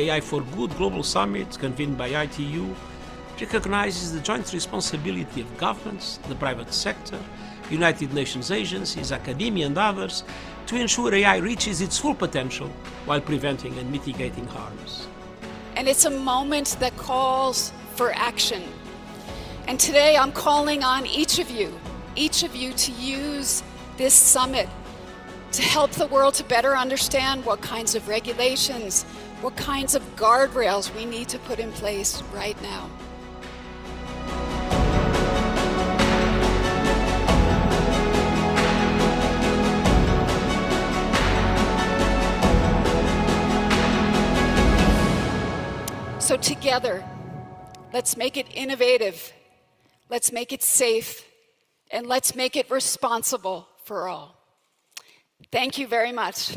the AI for Good Global Summit, convened by ITU, recognizes the joint responsibility of governments, the private sector, United Nations agencies, academia, and others to ensure AI reaches its full potential while preventing and mitigating harms. And it's a moment that calls for action. And today I'm calling on each of you, each of you to use this summit to help the world to better understand what kinds of regulations, what kinds of guardrails we need to put in place right now. So, together, let's make it innovative, let's make it safe, and let's make it responsible for all. Thank you very much.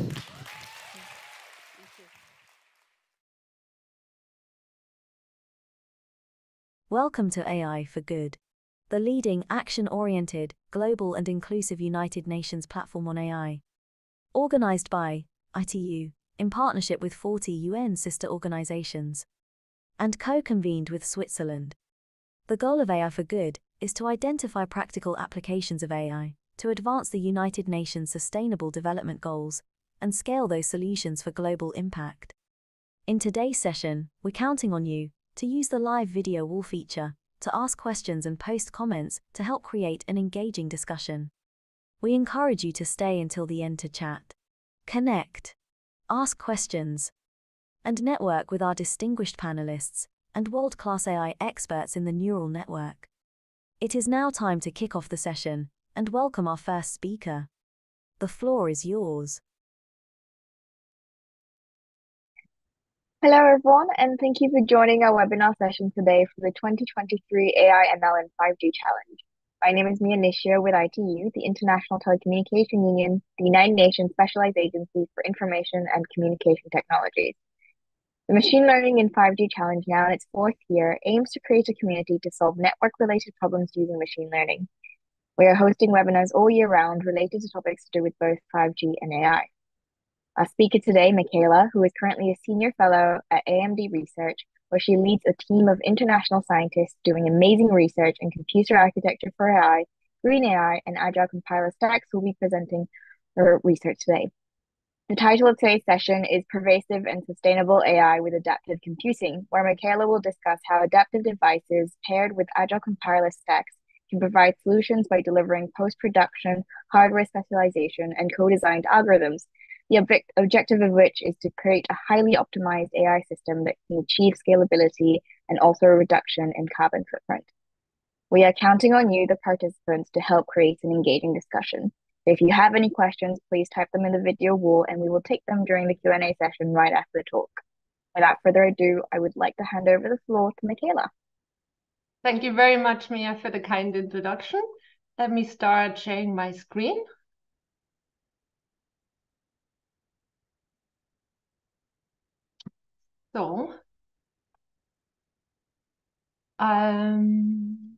Welcome to AI for Good, the leading action oriented, global, and inclusive United Nations platform on AI. Organized by ITU in partnership with 40 UN sister organizations and co convened with Switzerland. The goal of AI for Good is to identify practical applications of AI to advance the United Nations Sustainable Development Goals and scale those solutions for global impact. In today's session, we're counting on you to use the live video wall feature to ask questions and post comments to help create an engaging discussion. We encourage you to stay until the end to chat, connect, ask questions, and network with our distinguished panelists and world class AI experts in the neural network. It is now time to kick off the session and welcome our first speaker. The floor is yours. Hello, everyone, and thank you for joining our webinar session today for the 2023 AI ML and 5G Challenge. My name is Miya Nishio with ITU, the International Telecommunication Union, the United Nations Specialized Agency for Information and Communication Technologies. The Machine Learning in 5G Challenge, now in its fourth year, aims to create a community to solve network-related problems using machine learning. We are hosting webinars all year round related to topics to do with both 5G and AI. Our speaker today, Michaela, who is currently a senior fellow at AMD Research, where she leads a team of international scientists doing amazing research in computer architecture for AI, green AI, and agile compiler stacks, will be presenting her research today. The title of today's session is Pervasive and Sustainable AI with Adaptive Computing, where Michaela will discuss how adaptive devices paired with agile compiler stacks can provide solutions by delivering post production hardware specialization and co designed algorithms the object, objective of which is to create a highly optimized AI system that can achieve scalability and also a reduction in carbon footprint. We are counting on you, the participants, to help create an engaging discussion. If you have any questions, please type them in the video wall and we will take them during the Q&A session right after the talk. Without further ado, I would like to hand over the floor to Michaela. Thank you very much, Miya, for the kind introduction. Let me start sharing my screen. So, um,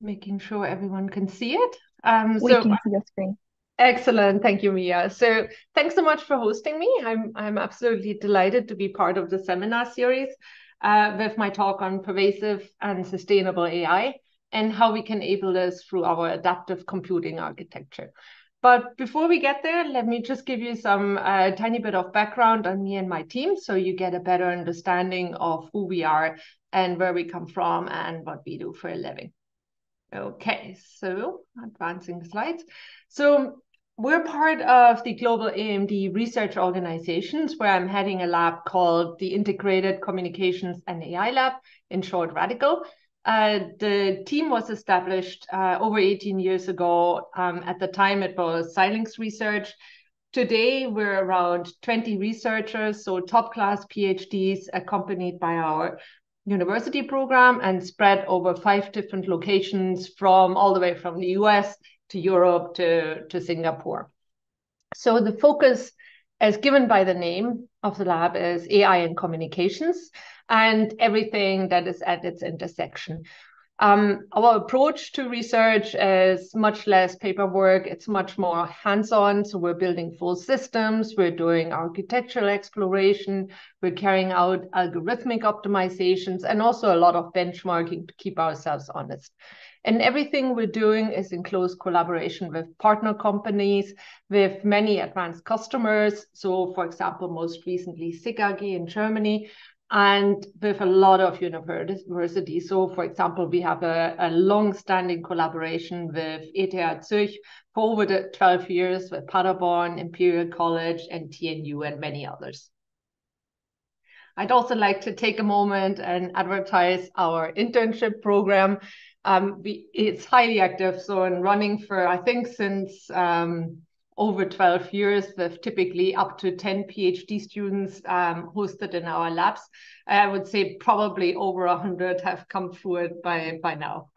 making sure everyone can see it. Um, we so, can see your screen. Excellent, thank you, Miya. So, thanks so much for hosting me. I'm I'm absolutely delighted to be part of the seminar series uh, with my talk on pervasive and sustainable AI and how we can enable this through our adaptive computing architecture. But before we get there, let me just give you some uh, tiny bit of background on me and my team so you get a better understanding of who we are and where we come from and what we do for a living. Okay, so advancing the slides. So we're part of the global AMD research organizations where I'm heading a lab called the Integrated Communications and AI Lab, in short, RADICAL. Uh, the team was established uh, over 18 years ago. Um, at the time, it was Xilinx Research. Today, we're around 20 researchers, so top class PhDs, accompanied by our university program and spread over five different locations from all the way from the US to Europe to, to Singapore. So the focus as given by the name of the lab is AI and communications and everything that is at its intersection. Um, our approach to research is much less paperwork. It's much more hands-on. So we're building full systems. We're doing architectural exploration. We're carrying out algorithmic optimizations and also a lot of benchmarking to keep ourselves honest. And everything we're doing is in close collaboration with partner companies, with many advanced customers. So for example, most recently SIGAGI in Germany, and with a lot of universities. So, for example, we have a, a long-standing collaboration with ETH Zurich for over the 12 years with Paderborn, Imperial College, and TNU, and many others. I'd also like to take a moment and advertise our internship program. Um, it's highly active, so in running for, I think, since um, over 12 years with typically up to 10 PhD students um, hosted in our labs. I would say probably over 100 have come through it by, by now.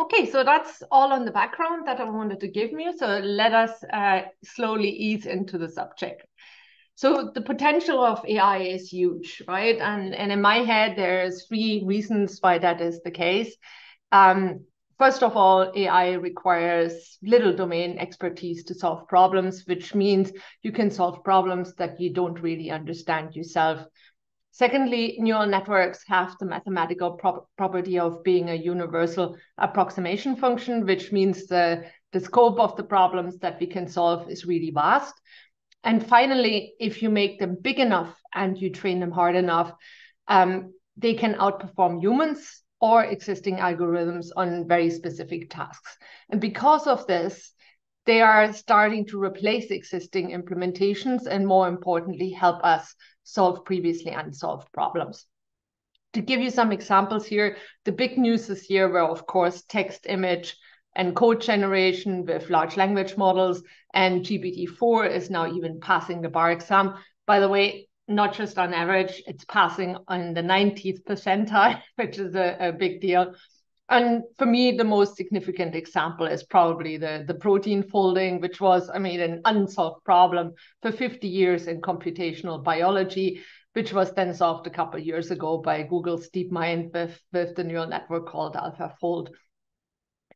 Okay, so that's all on the background that I wanted to give you. So let us uh, slowly ease into the subject. So the potential of AI is huge, right? And, and in my head, there's three reasons why that is the case. Um, First of all, AI requires little domain expertise to solve problems, which means you can solve problems that you don't really understand yourself. Secondly, neural networks have the mathematical pro property of being a universal approximation function, which means the, the scope of the problems that we can solve is really vast. And finally, if you make them big enough and you train them hard enough, um, they can outperform humans or existing algorithms on very specific tasks. And because of this, they are starting to replace existing implementations and more importantly, help us solve previously unsolved problems. To give you some examples here, the big news this year were, of course, text, image, and code generation with large language models, and GPT-4 is now even passing the bar exam. By the way, not just on average, it's passing on the 90th percentile, which is a, a big deal. And for me, the most significant example is probably the, the protein folding, which was, I mean, an unsolved problem for 50 years in computational biology, which was then solved a couple years ago by Google's DeepMind with, with the neural network called AlphaFold.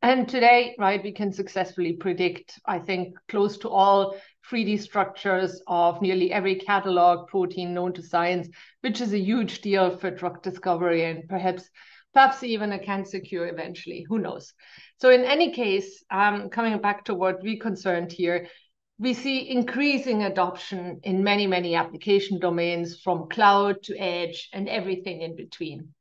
And today, right, we can successfully predict, I think, close to all 3D structures of nearly every catalog protein known to science, which is a huge deal for drug discovery and perhaps perhaps even a cancer cure eventually, who knows? So in any case, um, coming back to what we concerned here, we see increasing adoption in many, many application domains from cloud to edge and everything in between.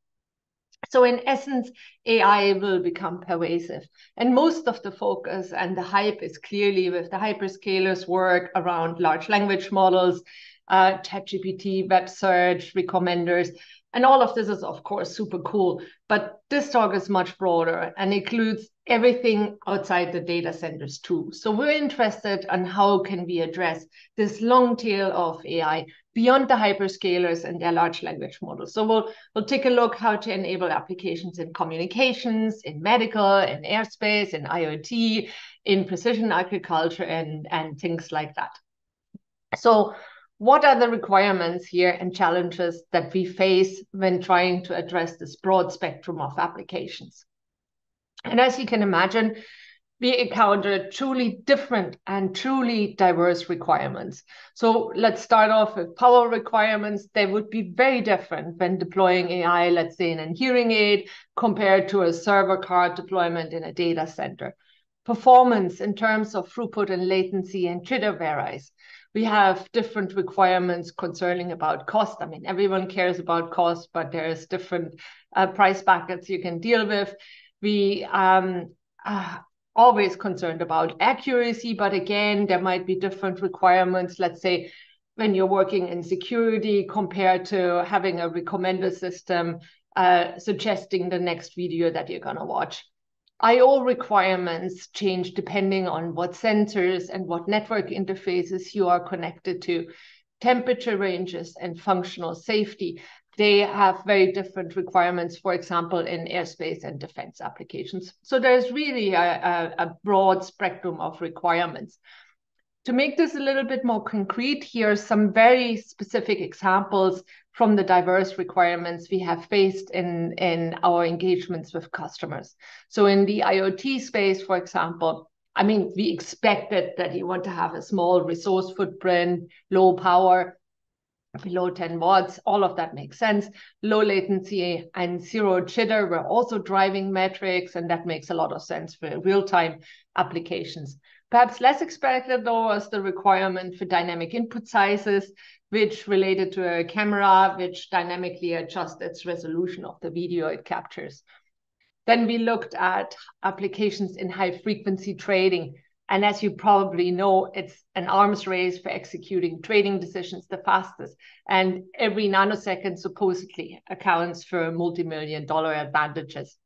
So in essence, AI will become pervasive. And most of the focus and the hype is clearly with the hyperscalers work around large language models, uh, ChatGPT, web search, recommenders. And all of this is, of course, super cool. But this talk is much broader and includes everything outside the data centers too. So we're interested on how can we address this long tail of AI beyond the hyperscalers and their large language models. So we'll, we'll take a look how to enable applications in communications, in medical, in airspace, in IoT, in precision agriculture, and, and things like that. So what are the requirements here and challenges that we face when trying to address this broad spectrum of applications? And as you can imagine, we encounter truly different and truly diverse requirements. So let's start off with power requirements. They would be very different when deploying AI, let's say in a hearing aid, compared to a server card deployment in a data center. Performance in terms of throughput and latency and jitter varies. We have different requirements concerning about cost. I mean, everyone cares about cost, but there's different uh, price brackets you can deal with. We um, uh, always concerned about accuracy, but again, there might be different requirements. Let's say when you're working in security compared to having a recommender system uh, suggesting the next video that you're going to watch. I/O requirements change depending on what sensors and what network interfaces you are connected to. Temperature ranges and functional safety they have very different requirements, for example, in airspace and defense applications. So there's really a, a, a broad spectrum of requirements. To make this a little bit more concrete, here are some very specific examples from the diverse requirements we have faced in, in our engagements with customers. So in the IoT space, for example, I mean, we expected that you want to have a small resource footprint, low power, below 10 watts. All of that makes sense. Low latency and zero jitter were also driving metrics, and that makes a lot of sense for real-time applications. Perhaps less expected, though, was the requirement for dynamic input sizes, which related to a camera, which dynamically adjusts its resolution of the video it captures. Then we looked at applications in high frequency trading. And as you probably know, it's an arms race for executing trading decisions the fastest. And every nanosecond supposedly accounts for multi-million dollar advantages.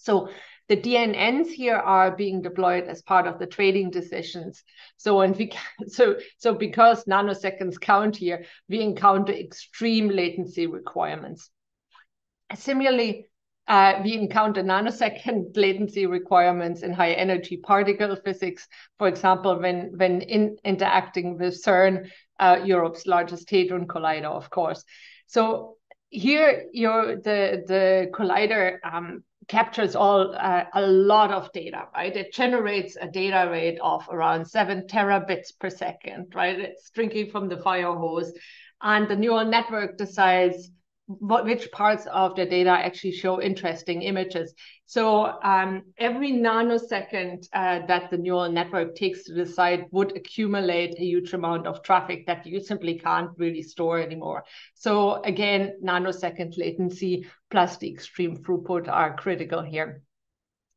So the DNNs here are being deployed as part of the trading decisions. So and we so so because nanoseconds count here, we encounter extreme latency requirements. Similarly, we encounter nanosecond latency requirements in high energy particle physics, for example, when, when in, interacting with CERN, uh, Europe's largest hadron collider, of course. So here, the, the collider um, captures all uh, a lot of data, right? It generates a data rate of around seven terabits per second, right? It's drinking from the fire hose. And the neural network decides what which parts of the data actually show interesting images. So um, every nanosecond uh, that the neural network takes to decide would accumulate a huge amount of traffic that you simply can't really store anymore. So again, nanosecond latency plus the extreme throughput are critical here.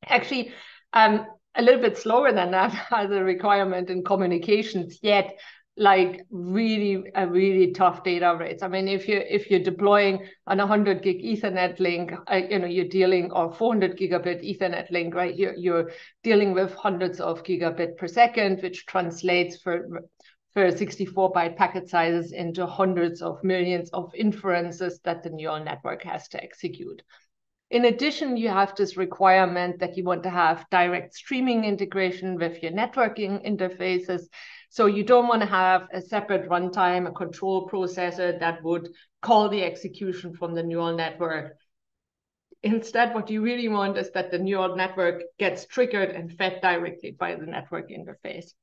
Actually, um, a little bit slower than that as a requirement in communications, yet like really a really tough data rates. I mean, if you if you're deploying an hundred gig Ethernet link, uh, you know you're dealing or 400 gigabit Ethernet link, right? You're you're dealing with hundreds of gigabit per second, which translates for for 64 byte packet sizes into hundreds of millions of inferences that the neural network has to execute. In addition, you have this requirement that you want to have direct streaming integration with your networking interfaces. So you don't want to have a separate runtime, a control processor that would call the execution from the neural network. Instead, what you really want is that the neural network gets triggered and fed directly by the network interface.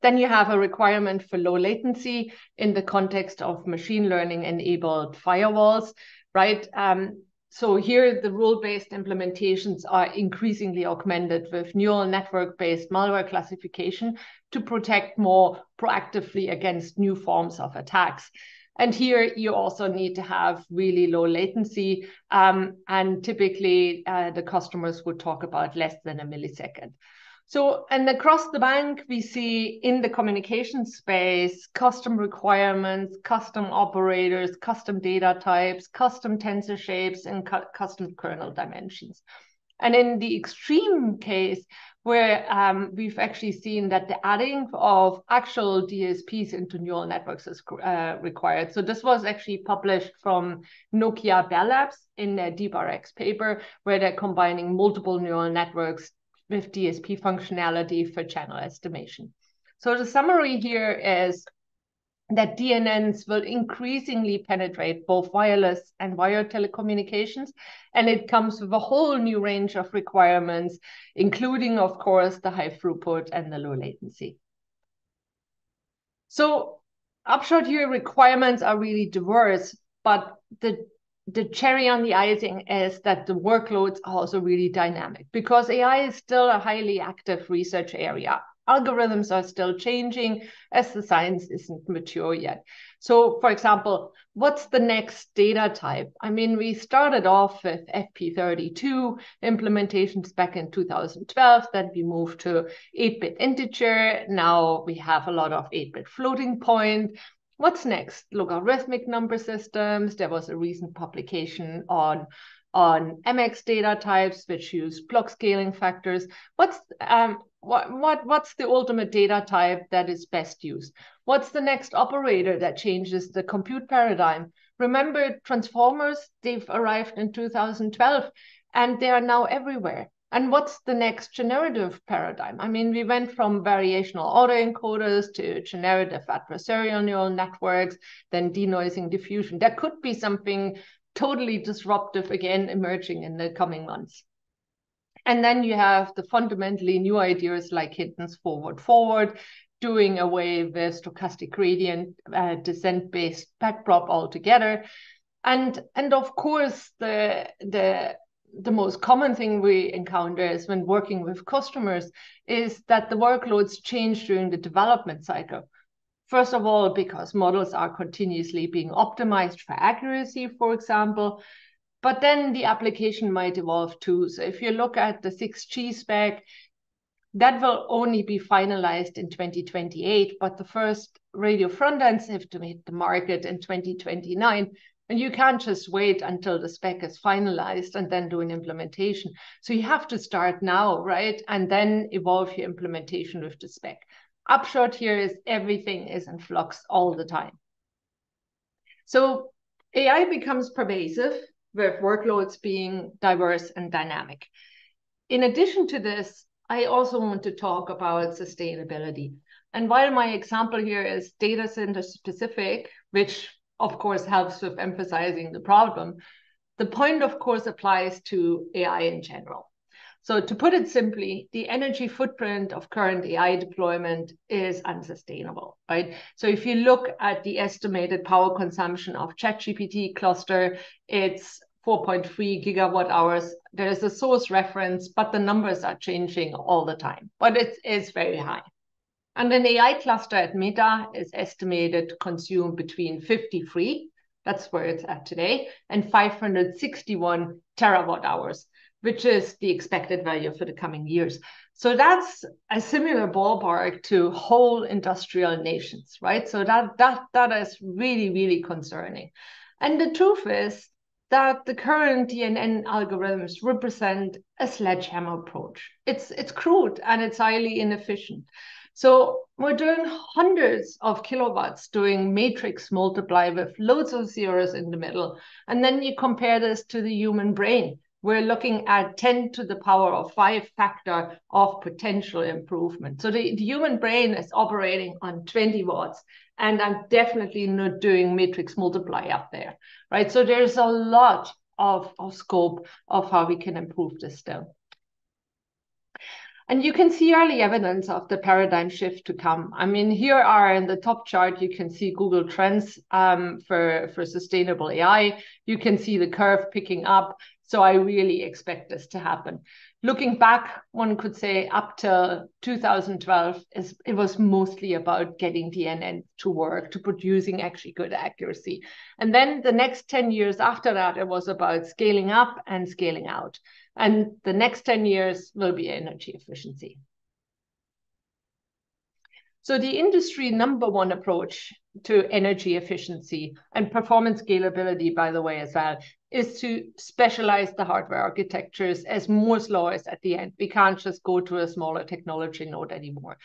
Then you have a requirement for low latency in the context of machine learning enabled firewalls, right? Um, so here the rule-based implementations are increasingly augmented with neural network-based malware classification to protect more proactively against new forms of attacks. And here you also need to have really low latency. Um, and typically uh, the customers would talk about less than a millisecond. So, and across the bank, we see in the communication space, custom requirements, custom operators, custom data types, custom tensor shapes, and cu custom kernel dimensions. And in the extreme case, where um, we've actually seen that the adding of actual DSPs into neural networks is uh, required. So this was actually published from Nokia Bell Labs in their DeepRX paper, where they're combining multiple neural networks with DSP functionality for channel estimation. So the summary here is that DNNs will increasingly penetrate both wireless and wired telecommunications. And it comes with a whole new range of requirements, including, of course, the high throughput and the low latency. So upshot here requirements are really diverse, but the the cherry on the icing is that the workloads are also really dynamic because AI is still a highly active research area. Algorithms are still changing as the science isn't mature yet. So, for example, what's the next data type? I mean, we started off with FP32 implementations back in 2012, then we moved to 8 bit integer. Now we have a lot of 8 bit floating point. What's next? Logarithmic number systems. There was a recent publication on on MX data types, which use block scaling factors. What's um, what, what, what's the ultimate data type that is best used? What's the next operator that changes the compute paradigm? Remember transformers, they've arrived in 2012 and they are now everywhere. And what's the next generative paradigm? I mean, we went from variational autoencoders to generative adversarial neural networks, then denoising diffusion. There could be something totally disruptive again emerging in the coming months. And then you have the fundamentally new ideas like Hinton's forward forward, doing away with stochastic gradient uh, descent based backprop altogether. And, and of course, the, the the most common thing we encounter is when working with customers is that the workloads change during the development cycle. First of all, because models are continuously being optimized for accuracy, for example, but then the application might evolve too. So if you look at the 6G spec, that will only be finalized in 2028, but the first radio front ends have to hit the market in 2029. And you can't just wait until the spec is finalized and then do an implementation. So you have to start now, right? And then evolve your implementation with the spec. Upshot here is everything is in flux all the time. So AI becomes pervasive with workloads being diverse and dynamic. In addition to this, I also want to talk about sustainability. And while my example here is data center specific, which of course, helps with emphasizing the problem. The point, of course, applies to AI in general. So to put it simply, the energy footprint of current AI deployment is unsustainable, right? So if you look at the estimated power consumption of ChatGPT cluster, it's 4.3 gigawatt hours. There is a source reference, but the numbers are changing all the time, but it is very high. And an AI cluster at Meta is estimated to consume between 53, that's where it's at today, and 561 terawatt hours, which is the expected value for the coming years. So that's a similar ballpark to whole industrial nations, right? So that that that is really, really concerning. And the truth is that the current DNN algorithms represent a sledgehammer approach. It's it's crude and it's highly inefficient. So we're doing hundreds of kilowatts doing matrix multiply with loads of zeros in the middle. And then you compare this to the human brain. We're looking at 10 to the power of five factor of potential improvement. So the, the human brain is operating on 20 watts. And I'm definitely not doing matrix multiply up there, right? So there's a lot of, of scope of how we can improve this still. And you can see early evidence of the paradigm shift to come. I mean, here are in the top chart, you can see Google Trends um, for, for sustainable AI. You can see the curve picking up. So I really expect this to happen. Looking back, one could say up to 2012, is, it was mostly about getting DNN to work, to producing actually good accuracy. And then the next 10 years after that, it was about scaling up and scaling out. And the next 10 years will be energy efficiency. So the industry number one approach to energy efficiency and performance scalability, by the way, as well, is to specialize the hardware architectures as Moore's law is at the end. We can't just go to a smaller technology node anymore.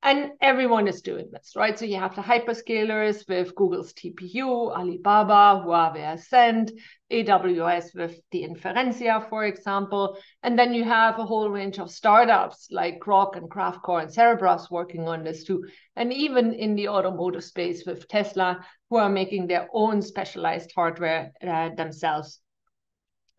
And everyone is doing this, right? So you have the hyperscalers with Google's TPU, Alibaba, Huawei Ascend, AWS with the Inferentia, for example. And then you have a whole range of startups like Groq and Graphcore and Cerebras working on this too. And even in the automotive space with Tesla, who are making their own specialized hardware uh, themselves.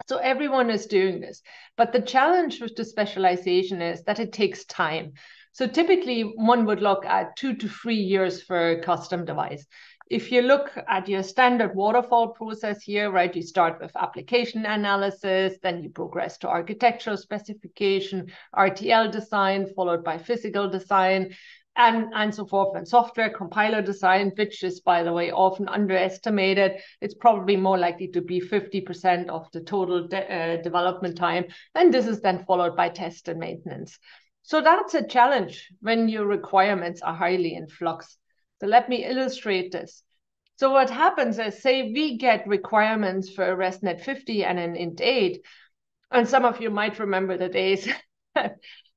So everyone is doing this. But the challenge with the specialization is that it takes time. So typically one would look at two to three years for a custom device. If you look at your standard waterfall process here, right, you start with application analysis, then you progress to architectural specification, RTL design, followed by physical design, and, and so forth, and software compiler design, which is, by the way, often underestimated. It's probably more likely to be 50% of the total de uh, development time. And this is then followed by test and maintenance. So that's a challenge when your requirements are highly in flux. So let me illustrate this. So what happens is, say we get requirements for a ResNet 50 and an INT 8, and some of you might remember the days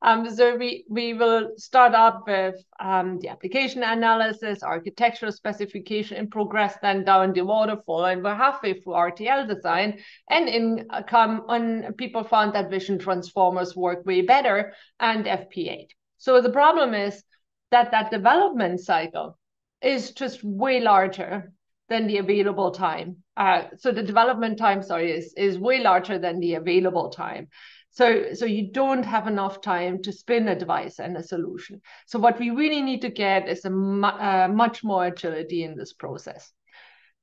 um, so we, we will start up with um, the application analysis, architectural specification and progress then down the waterfall. And we're halfway through RTL design. And in uh, come on, people found that vision transformers work way better and FP8. So the problem is that that development cycle is just way larger than the available time. Uh, so the development time, sorry, is, is way larger than the available time. So, so you don't have enough time to spin a device and a solution. So what we really need to get is a mu uh, much more agility in this process.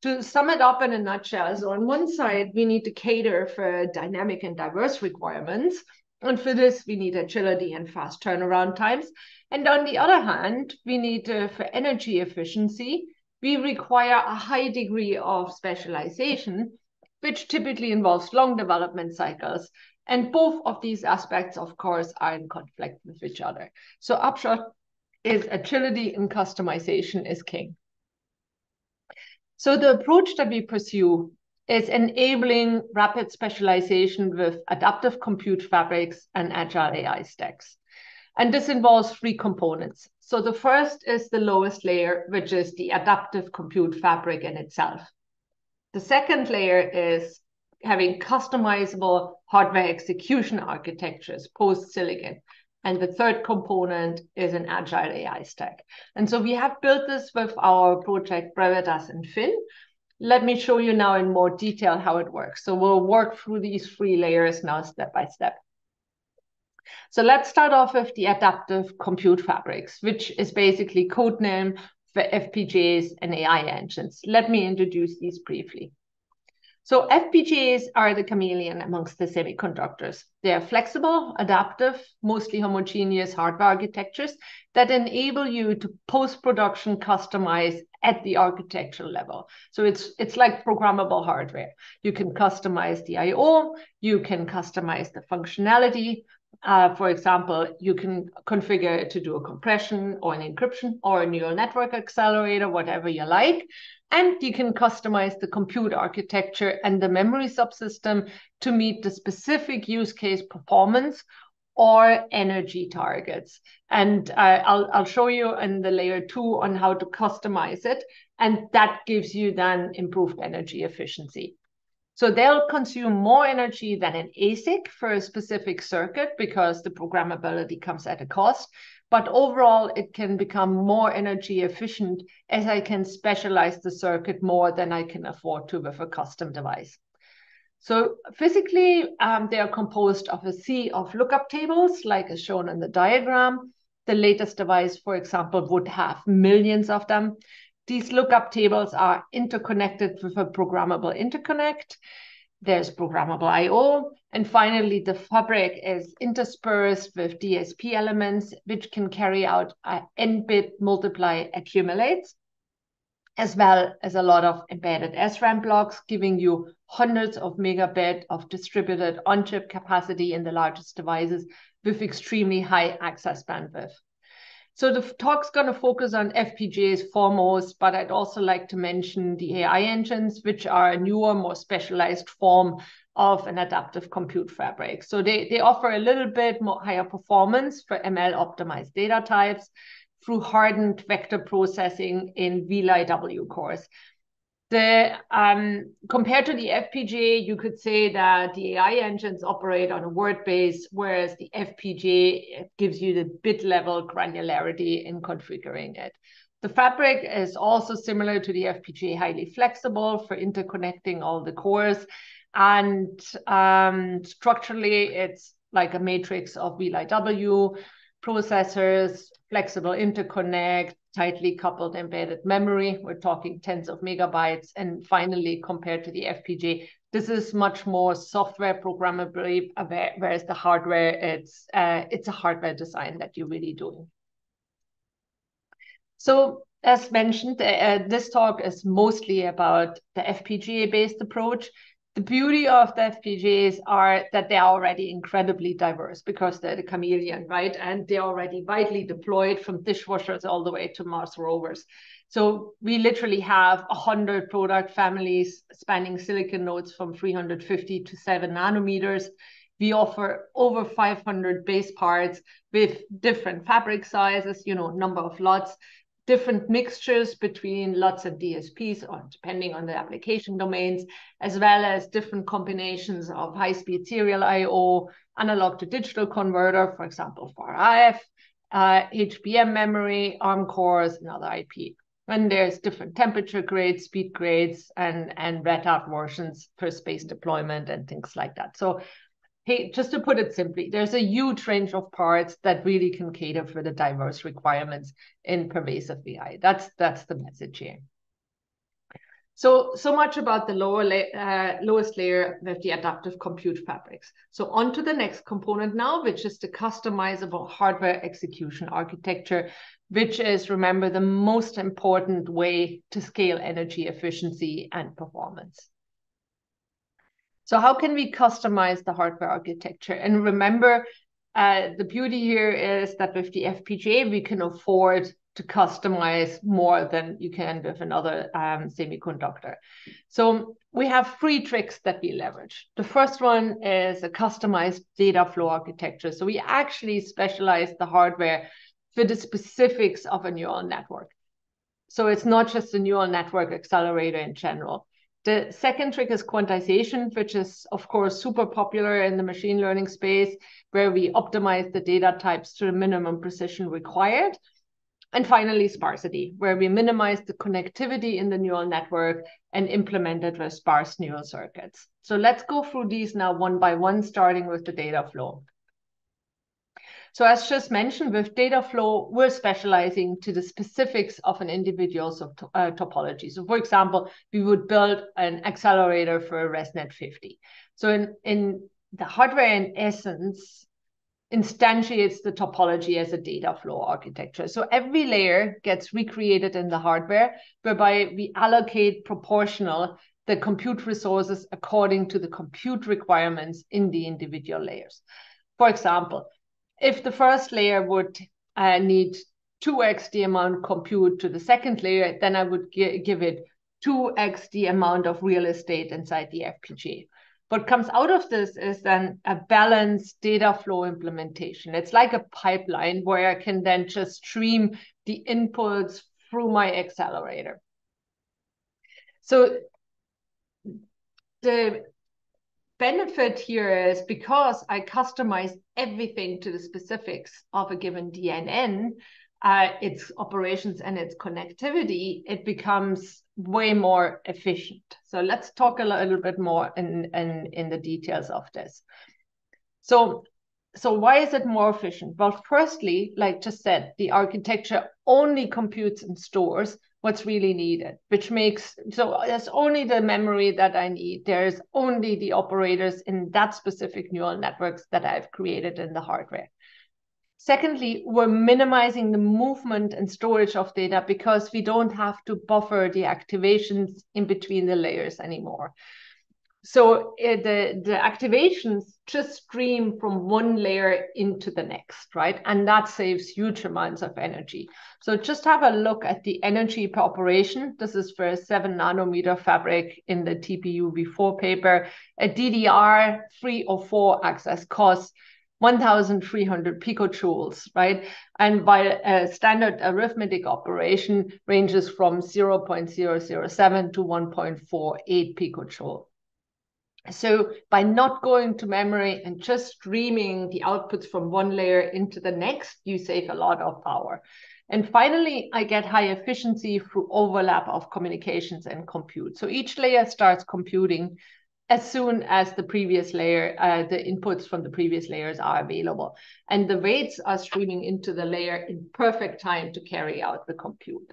To sum it up in a nutshell, so on one side, we need to cater for dynamic and diverse requirements. And for this, we need agility and fast turnaround times. And on the other hand, we need uh, for energy efficiency, we require a high degree of specialization, which typically involves long development cycles. And both of these aspects, of course, are in conflict with each other. So upshot is agility and customization is king. So the approach that we pursue is enabling rapid specialization with adaptive compute fabrics and agile AI stacks. And this involves three components. So the first is the lowest layer, which is the adaptive compute fabric in itself. The second layer is having customizable hardware execution architectures post silicon. And the third component is an agile AI stack. And so we have built this with our project Brevitas and Finn. Let me show you now in more detail how it works. So we'll work through these three layers now step by step. So let's start off with the adaptive compute fabrics, which is basically code name for FPGAs and AI engines. Let me introduce these briefly. So FPGAs are the chameleon amongst the semiconductors. They are flexible, adaptive, mostly homogeneous hardware architectures that enable you to post-production customize at the architectural level. So it's it's like programmable hardware. You can customize the I/O, you can customize the functionality, uh, for example, you can configure it to do a compression or an encryption or a neural network accelerator, whatever you like. And you can customize the compute architecture and the memory subsystem to meet the specific use case performance or energy targets. And uh, I'll, I'll show you in the layer two on how to customize it. And that gives you then improved energy efficiency. So they'll consume more energy than an ASIC for a specific circuit because the programmability comes at a cost. But overall, it can become more energy efficient as I can specialize the circuit more than I can afford to with a custom device. So physically, um, they are composed of a sea of lookup tables, like is shown in the diagram. The latest device, for example, would have millions of them. These lookup tables are interconnected with a programmable interconnect. There's programmable I.O. And finally, the fabric is interspersed with DSP elements, which can carry out uh, n-bit multiply accumulates, as well as a lot of embedded SRAM blocks, giving you hundreds of megabit of distributed on-chip capacity in the largest devices with extremely high access bandwidth. So the talk's going to focus on FPGAs foremost, but I'd also like to mention the AI engines, which are a newer, more specialized form of an adaptive compute fabric. So they, they offer a little bit more higher performance for ML optimized data types through hardened vector processing in VLIW cores the um, compared to the FPGA, you could say that the AI engines operate on a word base, whereas the FPGA gives you the bit level granularity in configuring it. The fabric is also similar to the FPGA, highly flexible for interconnecting all the cores. And um, structurally, it's like a matrix of VLIW processors, flexible interconnect, tightly coupled embedded memory. We're talking tens of megabytes. And finally, compared to the FPGA, this is much more software programmable, whereas the hardware, it's, uh, it's a hardware design that you're really doing. So as mentioned, uh, this talk is mostly about the FPGA-based approach. The beauty of the FPGAs are that they're already incredibly diverse because they're the chameleon, right? And they're already widely deployed from dishwashers all the way to Mars rovers. So we literally have 100 product families spanning silicon nodes from 350 to 7 nanometers. We offer over 500 base parts with different fabric sizes, you know, number of LUTs, different mixtures between lots of DSPs, or depending on the application domains, as well as different combinations of high-speed serial I/O, analog to digital converter, for example, for RF, uh, HBM memory, ARM cores, and other IP. And there's different temperature grades, speed grades, and, and rad-hard versions for space deployment and things like that. So hey, just to put it simply, there's a huge range of parts that really can cater for the diverse requirements in pervasive AI. That's that's the message here. So, so much about the lower la uh, lowest layer with the adaptive compute fabrics. So on to the next component now, which is the customizable hardware execution architecture, which is, remember, the most important way to scale energy efficiency and performance. So how can we customize the hardware architecture? And remember, uh, the beauty here is that with the FPGA, we can afford to customize more than you can with another um, semiconductor. So we have three tricks that we leverage. The first one is a customized data flow architecture. So we actually specialize the hardware for the specifics of a neural network. So it's not just a neural network accelerator in general. The second trick is quantization, which is, of course, super popular in the machine learning space, where we optimize the data types to the minimum precision required. And finally, sparsity, where we minimize the connectivity in the neural network and implement it with sparse neural circuits. So let's go through these now one by one, starting with the data flow. So as just mentioned, with data flow, we're specializing to the specifics of an individual's uh, topology. So for example, we would build an accelerator for a ResNet 50. So in, in the hardware, in essence, instantiates the topology as a data flow architecture. So every layer gets recreated in the hardware, whereby we allocate proportional the compute resources according to the compute requirements in the individual layers. For example, if the first layer would uh, need 2x the amount compute to the second layer, then I would give it 2x the amount of real estate inside the FPGA. What comes out of this is then a balanced data flow implementation. It's like a pipeline where I can then just stream the inputs through my accelerator. So the benefit here is because I customize everything to the specifics of a given DNN, uh, its operations and its connectivity, it becomes way more efficient. So let's talk a little bit more in, in, in the details of this. So, so why is it more efficient? Well, firstly, like just said, the architecture only computes and stores what's really needed, which makes so there's only the memory that I need. There's only the operators in that specific neural networks that I've created in the hardware. Secondly, we're minimizing the movement and storage of data because we don't have to buffer the activations in between the layers anymore. So uh, the, the activations just stream from one layer into the next, right? And that saves huge amounts of energy. So just have a look at the energy per operation. This is for a seven nanometer fabric in the TPU v4 paper. A DDR three or four access costs 1,300 picojoules, right? And by a standard arithmetic operation ranges from 0.007 to 1.48 picojoule. So by not going to memory and just streaming the outputs from one layer into the next, you save a lot of power. And finally, I get high efficiency through overlap of communications and compute. So each layer starts computing as soon as the previous layer, uh, the inputs from the previous layers are available. And the weights are streaming into the layer in perfect time to carry out the compute.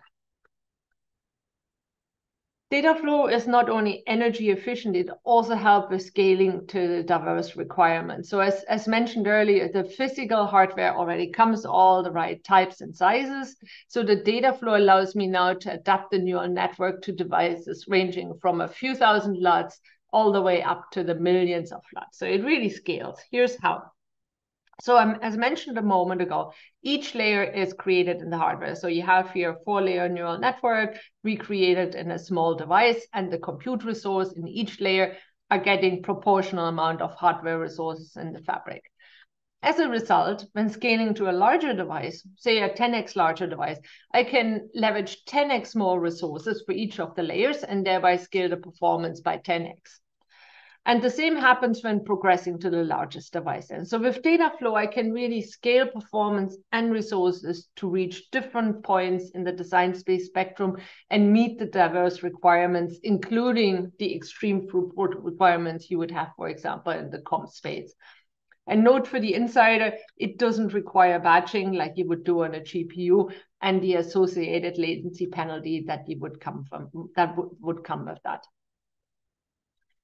Data flow is not only energy efficient, it also helps with scaling to the diverse requirements. So as, as mentioned earlier, the physical hardware already comes all the right types and sizes. So the data flow allows me now to adapt the neural network to devices ranging from a few thousand LUTs all the way up to the millions of LUTs. So it really scales. Here's how. So um, as mentioned a moment ago, each layer is created in the hardware. So you have here a four-layer neural network recreated in a small device, and the compute resource in each layer are getting proportional amount of hardware resources in the fabric. As a result, when scaling to a larger device, say a 10x larger device, I can leverage 10x more resources for each of the layers and thereby scale the performance by 10x. And the same happens when progressing to the largest device. And so with data flow, I can really scale performance and resources to reach different points in the design space spectrum and meet the diverse requirements, including the extreme throughput requirements you would have, for example, in the comp space. And note for the insider, it doesn't require batching like you would do on a GPU and the associated latency penalty that you would come from that would come with that.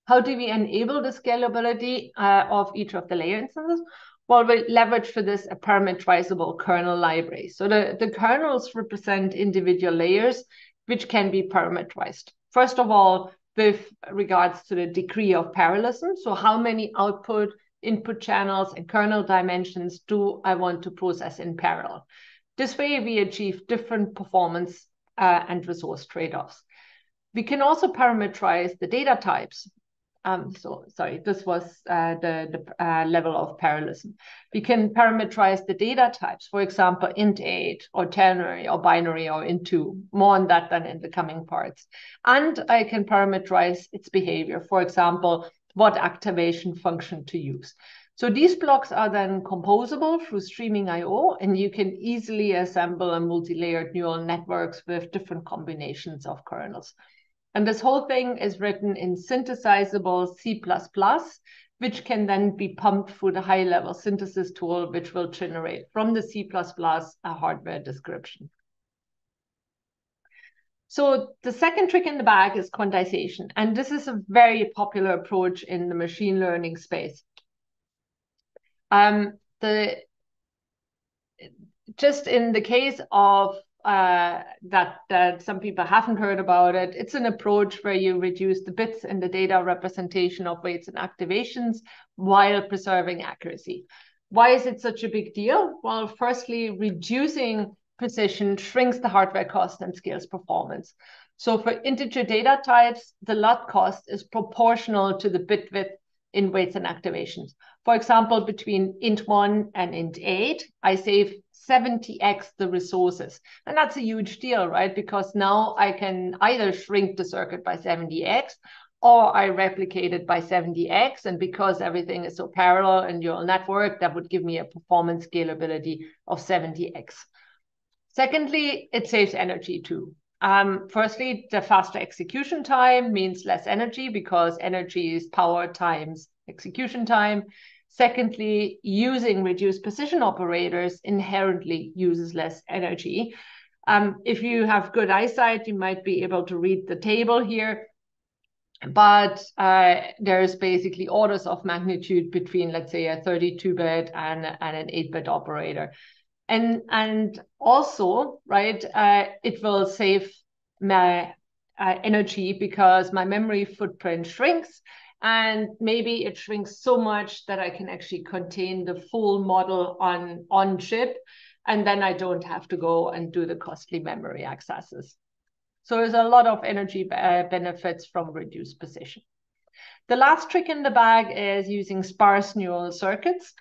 How do we enable the scalability uh, of each of the layer instances? Well, we leverage for this a parameterizable kernel library. So the, the kernels represent individual layers which can be parameterized. First of all, with regards to the degree of parallelism, so how many output, input channels, and kernel dimensions do I want to process in parallel? This way, we achieve different performance uh, and resource trade-offs. We can also parameterize the data types. Um, so sorry, this was uh, the, the uh, level of parallelism. We can parameterize the data types, for example, int 8 or ternary or binary or int2, more on that than in the coming parts. And I can parameterize its behavior, for example, what activation function to use. So these blocks are then composable through streaming I.O., and you can easily assemble a multi-layered neural networks with different combinations of kernels. And this whole thing is written in synthesizable C++, which can then be pumped through the high-level synthesis tool, which will generate from the C++ a hardware description. So the second trick in the bag is quantization. And this is a very popular approach in the machine learning space. Um, the just in the case of uh, that that some people haven't heard about it. It's an approach where you reduce the bits in the data representation of weights and activations while preserving accuracy. Why is it such a big deal? Well, firstly, reducing precision shrinks the hardware cost and scales performance. So for integer data types, the LUT cost is proportional to the bit width in weights and activations. For example, between int1 and int8, I save 70x the resources. And that's a huge deal, right? Because now I can either shrink the circuit by 70x or I replicate it by 70x. And because everything is so parallel in neural network, that would give me a performance scalability of 70x. Secondly, it saves energy too. Um, firstly, the faster execution time means less energy because energy is power times execution time. Secondly, using reduced precision operators inherently uses less energy. Um, if you have good eyesight, you might be able to read the table here. But uh, there's basically orders of magnitude between, let's say, a 32-bit and, and an 8-bit operator. And, and also, right, uh, it will save my uh, energy because my memory footprint shrinks and maybe it shrinks so much that I can actually contain the full model on on chip and then I don't have to go and do the costly memory accesses. So there's a lot of energy uh, benefits from reduced precision. The last trick in the bag is using sparse neural circuits.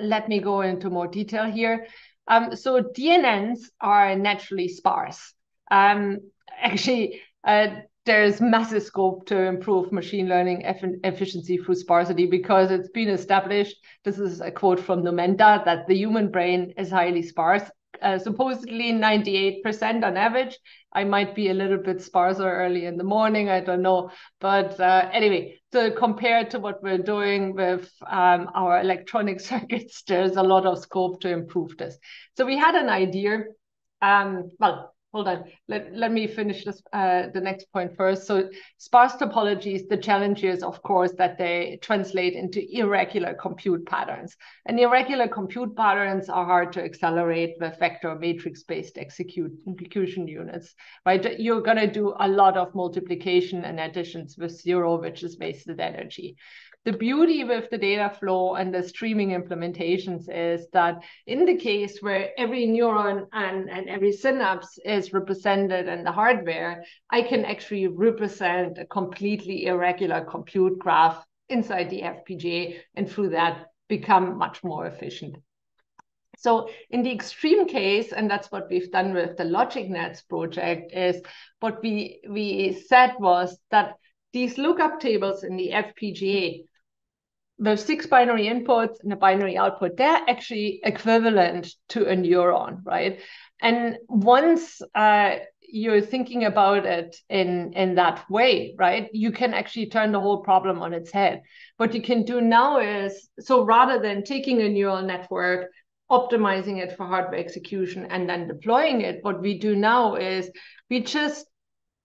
Let me go into more detail here. Um, so DNNs are naturally sparse. Um, actually, uh, there's massive scope to improve machine learning efficiency through sparsity because it's been established. This is a quote from Numenta that the human brain is highly sparse, uh, supposedly 98% on average. I might be a little bit sparser early in the morning, I don't know. But uh, anyway, so compared to what we're doing with um, our electronic circuits, there's a lot of scope to improve this. So we had an idea. Um, well, hold on. Let, let me finish this, uh, the next point first. So sparse topologies, the challenge is, of course, that they translate into irregular compute patterns. And irregular compute patterns are hard to accelerate with vector matrix-based execute execution units, right? You're going to do a lot of multiplication and additions with zero, which is wasted energy. The beauty with the data flow and the streaming implementations is that in the case where every neuron and, and every synapse is represented in the hardware, I can actually represent a completely irregular compute graph inside the FPGA and through that become much more efficient. So in the extreme case, and that's what we've done with the LogicNets project, is what we, we said was that these lookup tables in the FPGA, the six binary inputs and a binary output, they're actually equivalent to a neuron, right? And once uh, you're thinking about it in in that way right you can actually turn the whole problem on its head what you can do now is so rather than taking a neural network optimizing it for hardware execution and then deploying it, what we do now is we just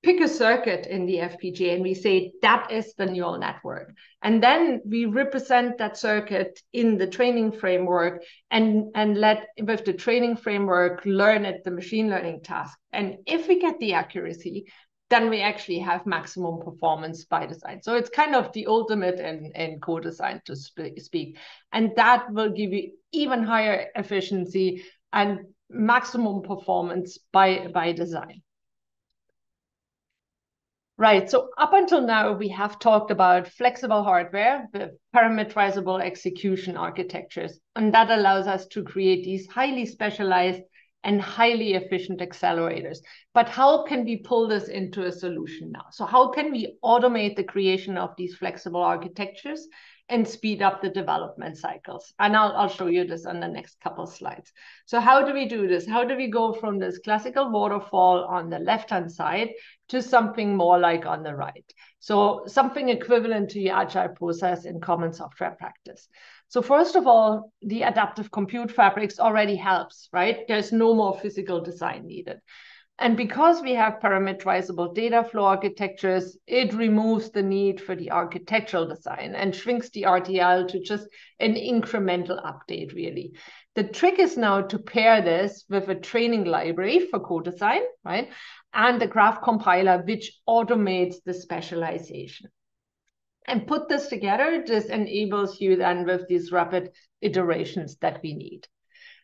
pick a circuit in the FPGA and we say that is the neural network. And then we represent that circuit in the training framework and, and let with the training framework learn it the machine learning task. And if we get the accuracy, then we actually have maximum performance by design. So it's kind of the ultimate in, in co-design to speak. And that will give you even higher efficiency and maximum performance by, by design. Right, so up until now, we have talked about flexible hardware with parameterizable execution architectures, and that allows us to create these highly specialized and highly efficient accelerators. But how can we pull this into a solution now? So how can we automate the creation of these flexible architectures and speed up the development cycles? And I'll, I'll show you this on the next couple slides. So how do we do this? How do we go from this classical waterfall on the left-hand side to something more like on the right? So something equivalent to the agile process in common software practice. So first of all, the adaptive compute fabrics already helps, right? There's no more physical design needed. And because we have parameterizable data flow architectures, it removes the need for the architectural design and shrinks the RTL to just an incremental update, really. The trick is now to pair this with a training library for co-design, right? And the graph compiler, which automates the specialization and put this together, this enables you then with these rapid iterations that we need.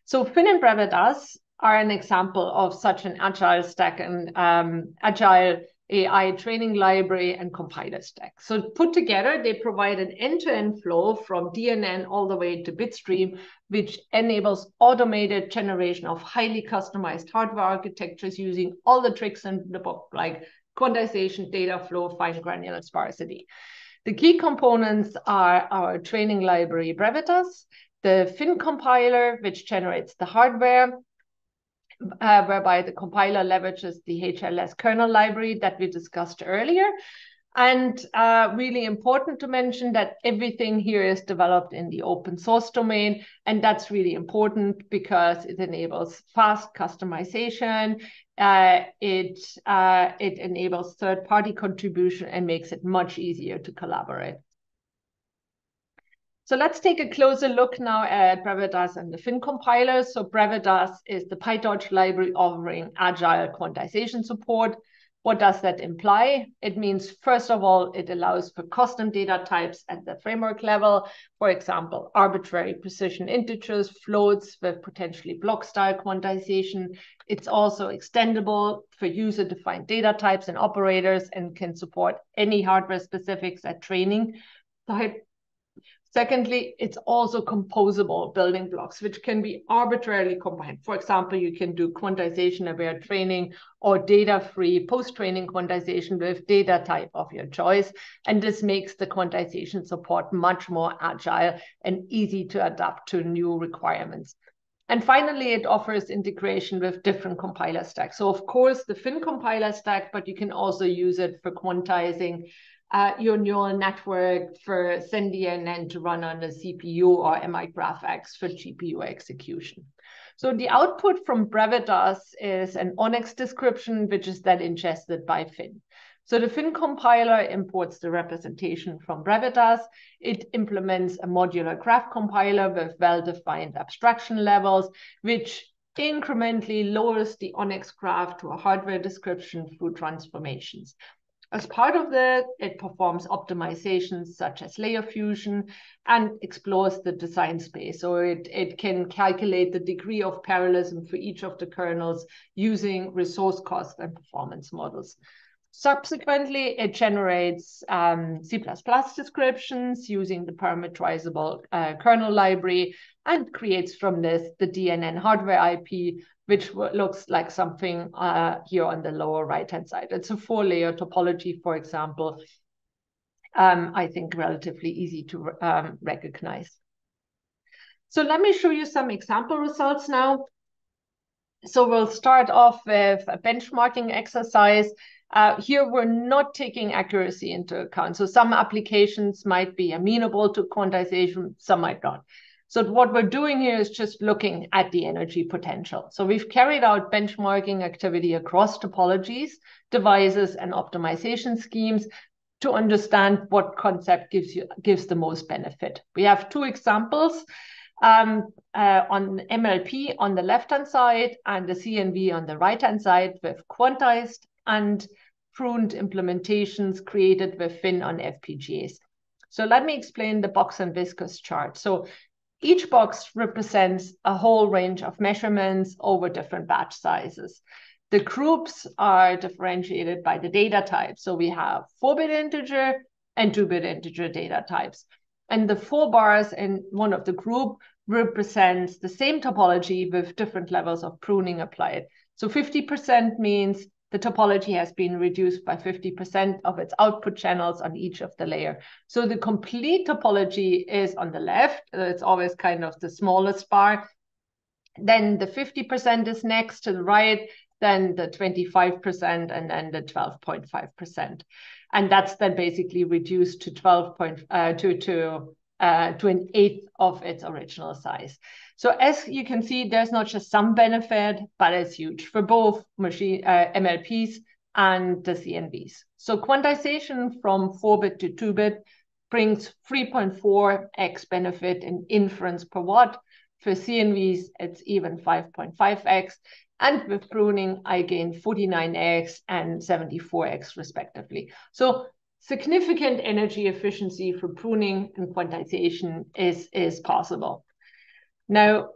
So Finn and Brevitas are an example of such an agile stack and um, agile AI training library and compiler stack. So put together, they provide an end-to-end flow from DNN all the way to Bitstream, which enables automated generation of highly customized hardware architectures using all the tricks in the book, like quantization, data flow, fine granular sparsity. The key components are our training library Brevitas, the Finn compiler, which generates the hardware, uh, whereby the compiler leverages the HLS kernel library that we discussed earlier. And uh, really important to mention that everything here is developed in the open source domain. And that's really important because it enables fast customization. Uh, it, uh, it enables third party contribution and makes it much easier to collaborate. So let's take a closer look now at Brevitas and the Finn compiler. So Brevitas is the PyTorch library offering agile quantization support. What does that imply? It means, first of all, it allows for custom data types at the framework level. For example, arbitrary precision integers, floats with potentially block style quantization. It's also extendable for user defined data types and operators and can support any hardware specifics at training type Secondly, it's also composable building blocks, which can be arbitrarily combined. For example, you can do quantization aware training or data-free post-training quantization with data type of your choice. And this makes the quantization support much more agile and easy to adapt to new requirements. And finally, it offers integration with different compiler stacks. So of course, the Finn compiler stack, but you can also use it for quantizing uh, your neural network for ZenDNN to run on the CPU or MIGraphX for GPU execution. So the output from Brevitas is an ONNX description, which is then ingested by Finn. So the Finn compiler imports the representation from Brevitas. It implements a modular graph compiler with well-defined abstraction levels, which incrementally lowers the ONNX graph to a hardware description through transformations. As part of that, it performs optimizations such as layer fusion and explores the design space. So it, it can calculate the degree of parallelism for each of the kernels using resource cost and performance models. Subsequently, it generates um, C++ descriptions using the parameterizable uh, kernel library and creates from this the DNN hardware IP, which looks like something uh, here on the lower right-hand side. It's a four-layer topology, for example, um, I think relatively easy to um, recognize. So let me show you some example results now. So we'll start off with a benchmarking exercise uh, here, we're not taking accuracy into account. So some applications might be amenable to quantization, some might not. So what we're doing here is just looking at the energy potential. So we've carried out benchmarking activity across topologies, devices, and optimization schemes to understand what concept gives you gives the most benefit. We have two examples um, uh, on MLP on the left-hand side and the CNV on the right-hand side with quantized and pruned implementations created with Finn on FPGAs. So let me explain the box and whisker chart. So each box represents a whole range of measurements over different batch sizes. The groups are differentiated by the data type. So we have 4-bit integer and 2-bit integer data types. And the four bars in one of the group represents the same topology with different levels of pruning applied. So 50% means the topology has been reduced by 50% of its output channels on each of the layer. So the complete topology is on the left. It's always kind of the smallest bar. Then the 50% is next to the right, then the 25%, and then the 12.5%. And that's then basically reduced to 12 point, uh, to, to, uh, to an eighth of its original size. So as you can see, there's not just some benefit, but it's huge for both machine uh, MLPs and the CNVs. So quantization from 4-bit to 2-bit brings 3.4x benefit in inference per watt. For CNVs, it's even 5.5x. And with pruning, I gain 49x and 74x respectively. So significant energy efficiency for pruning and quantization is, is possible. Now,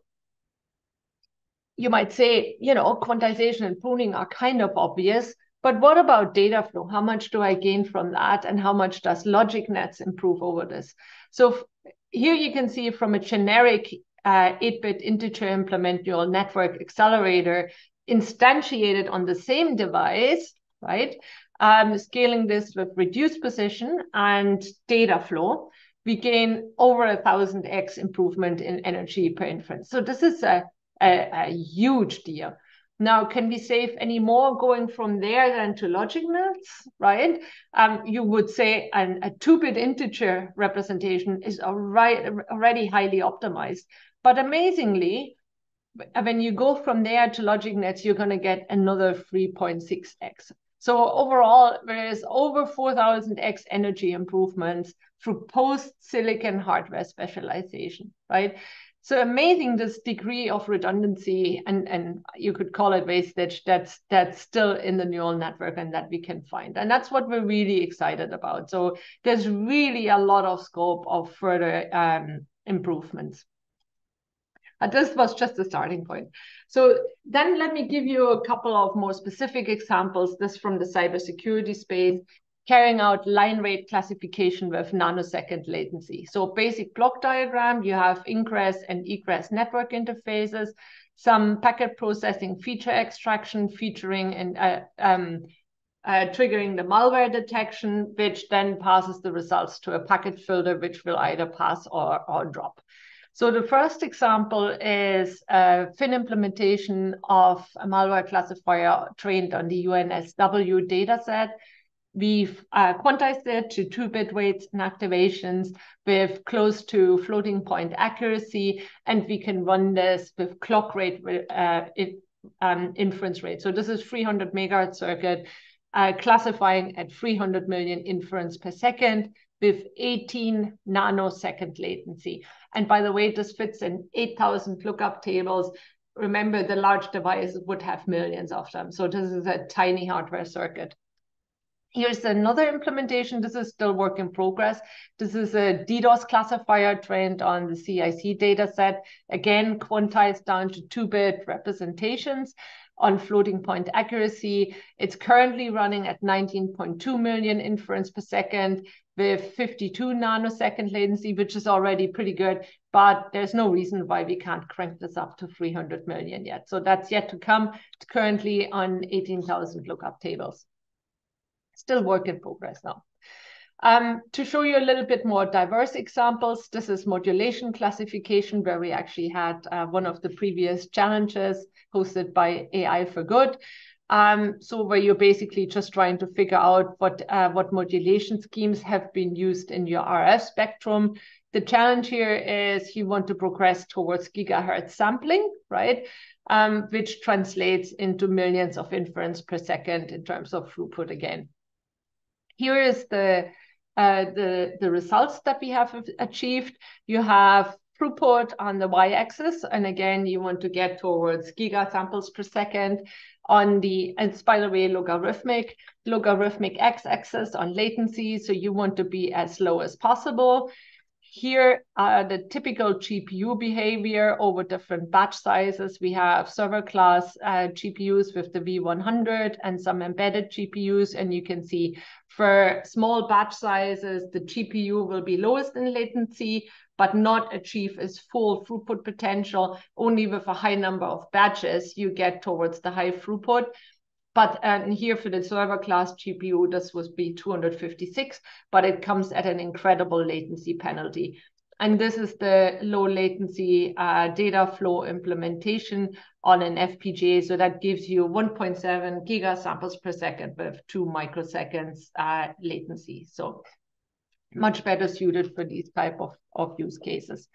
you might say, you know, quantization and pruning are kind of obvious, but what about data flow? How much do I gain from that? And how much does LogicNets improve over this? So here you can see from a generic 8-bit uh, integer implement neural network accelerator instantiated on the same device, right? Um, scaling this with reduced precision and data flow we gain over a thousand x improvement in energy per inference. So this is a, a, a huge deal. Now, can we save any more going from there than to LogicNets, right? Um, you would say an, a two-bit integer representation is already, already highly optimized. But amazingly, when you go from there to LogicNets, you're going to get another 3.6x. So overall, there is over 4,000x energy improvements through post-silicon hardware specialization, right? So amazing this degree of redundancy and, and you could call it wastage that's that's still in the neural network and that we can find. And that's what we're really excited about. So there's really a lot of scope of further um, improvements. And this was just the starting point. So then let me give you a couple of more specific examples, this from the cybersecurity space, carrying out line rate classification with nanosecond latency. So basic block diagram, you have ingress and egress network interfaces, some packet processing feature extraction featuring and uh, um, uh, triggering the malware detection, which then passes the results to a packet filter, which will either pass or, or drop. So the first example is a Finn implementation of a malware classifier trained on the UNSW dataset. We've uh, quantized it to two-bit weights and activations with close to floating point accuracy, and we can run this with clock rate uh, it, um, inference rate. So this is 300 megahertz circuit, uh, classifying at 300 million inference per second with 18 nanosecond latency. And by the way, this fits in 8,000 lookup tables. Remember, the large device would have millions of them. So this is a tiny hardware circuit. Here's another implementation. This is still work in progress. This is a DDoS classifier trained on the CIC dataset. Again, quantized down to two-bit representations on floating point accuracy. It's currently running at 19.2 million inference per second with 52 nanosecond latency, which is already pretty good, but there's no reason why we can't crank this up to 300 million yet. So that's yet to come. It's currently on 18,000 lookup tables. Still work in progress now. Um, to show you a little bit more diverse examples, this is modulation classification, where we actually had uh, one of the previous challenges hosted by AI for Good. Um, so where you're basically just trying to figure out what uh, what modulation schemes have been used in your RF spectrum. The challenge here is you want to progress towards gigahertz sampling, right? Um, which translates into millions of inference per second in terms of throughput again. Here is the uh, the, the results that we have achieved. You have throughput on the y-axis, and again, you want to get towards giga samples per second on the, and by the way, logarithmic, logarithmic x-axis on latency, so you want to be as low as possible. Here are the typical GPU behavior over different batch sizes. We have server class uh, GPUs with the V100 and some embedded GPUs. And you can see for small batch sizes, the GPU will be lowest in latency, but not achieve its full throughput potential. Only with a high number of batches, you get towards the high throughput. But and here for the server class GPU, this was be 256, but it comes at an incredible latency penalty. And this is the low latency uh, data flow implementation on an FPGA. So that gives you 1.7 giga samples per second with two microseconds uh, latency. So much better suited for these type of, of use cases.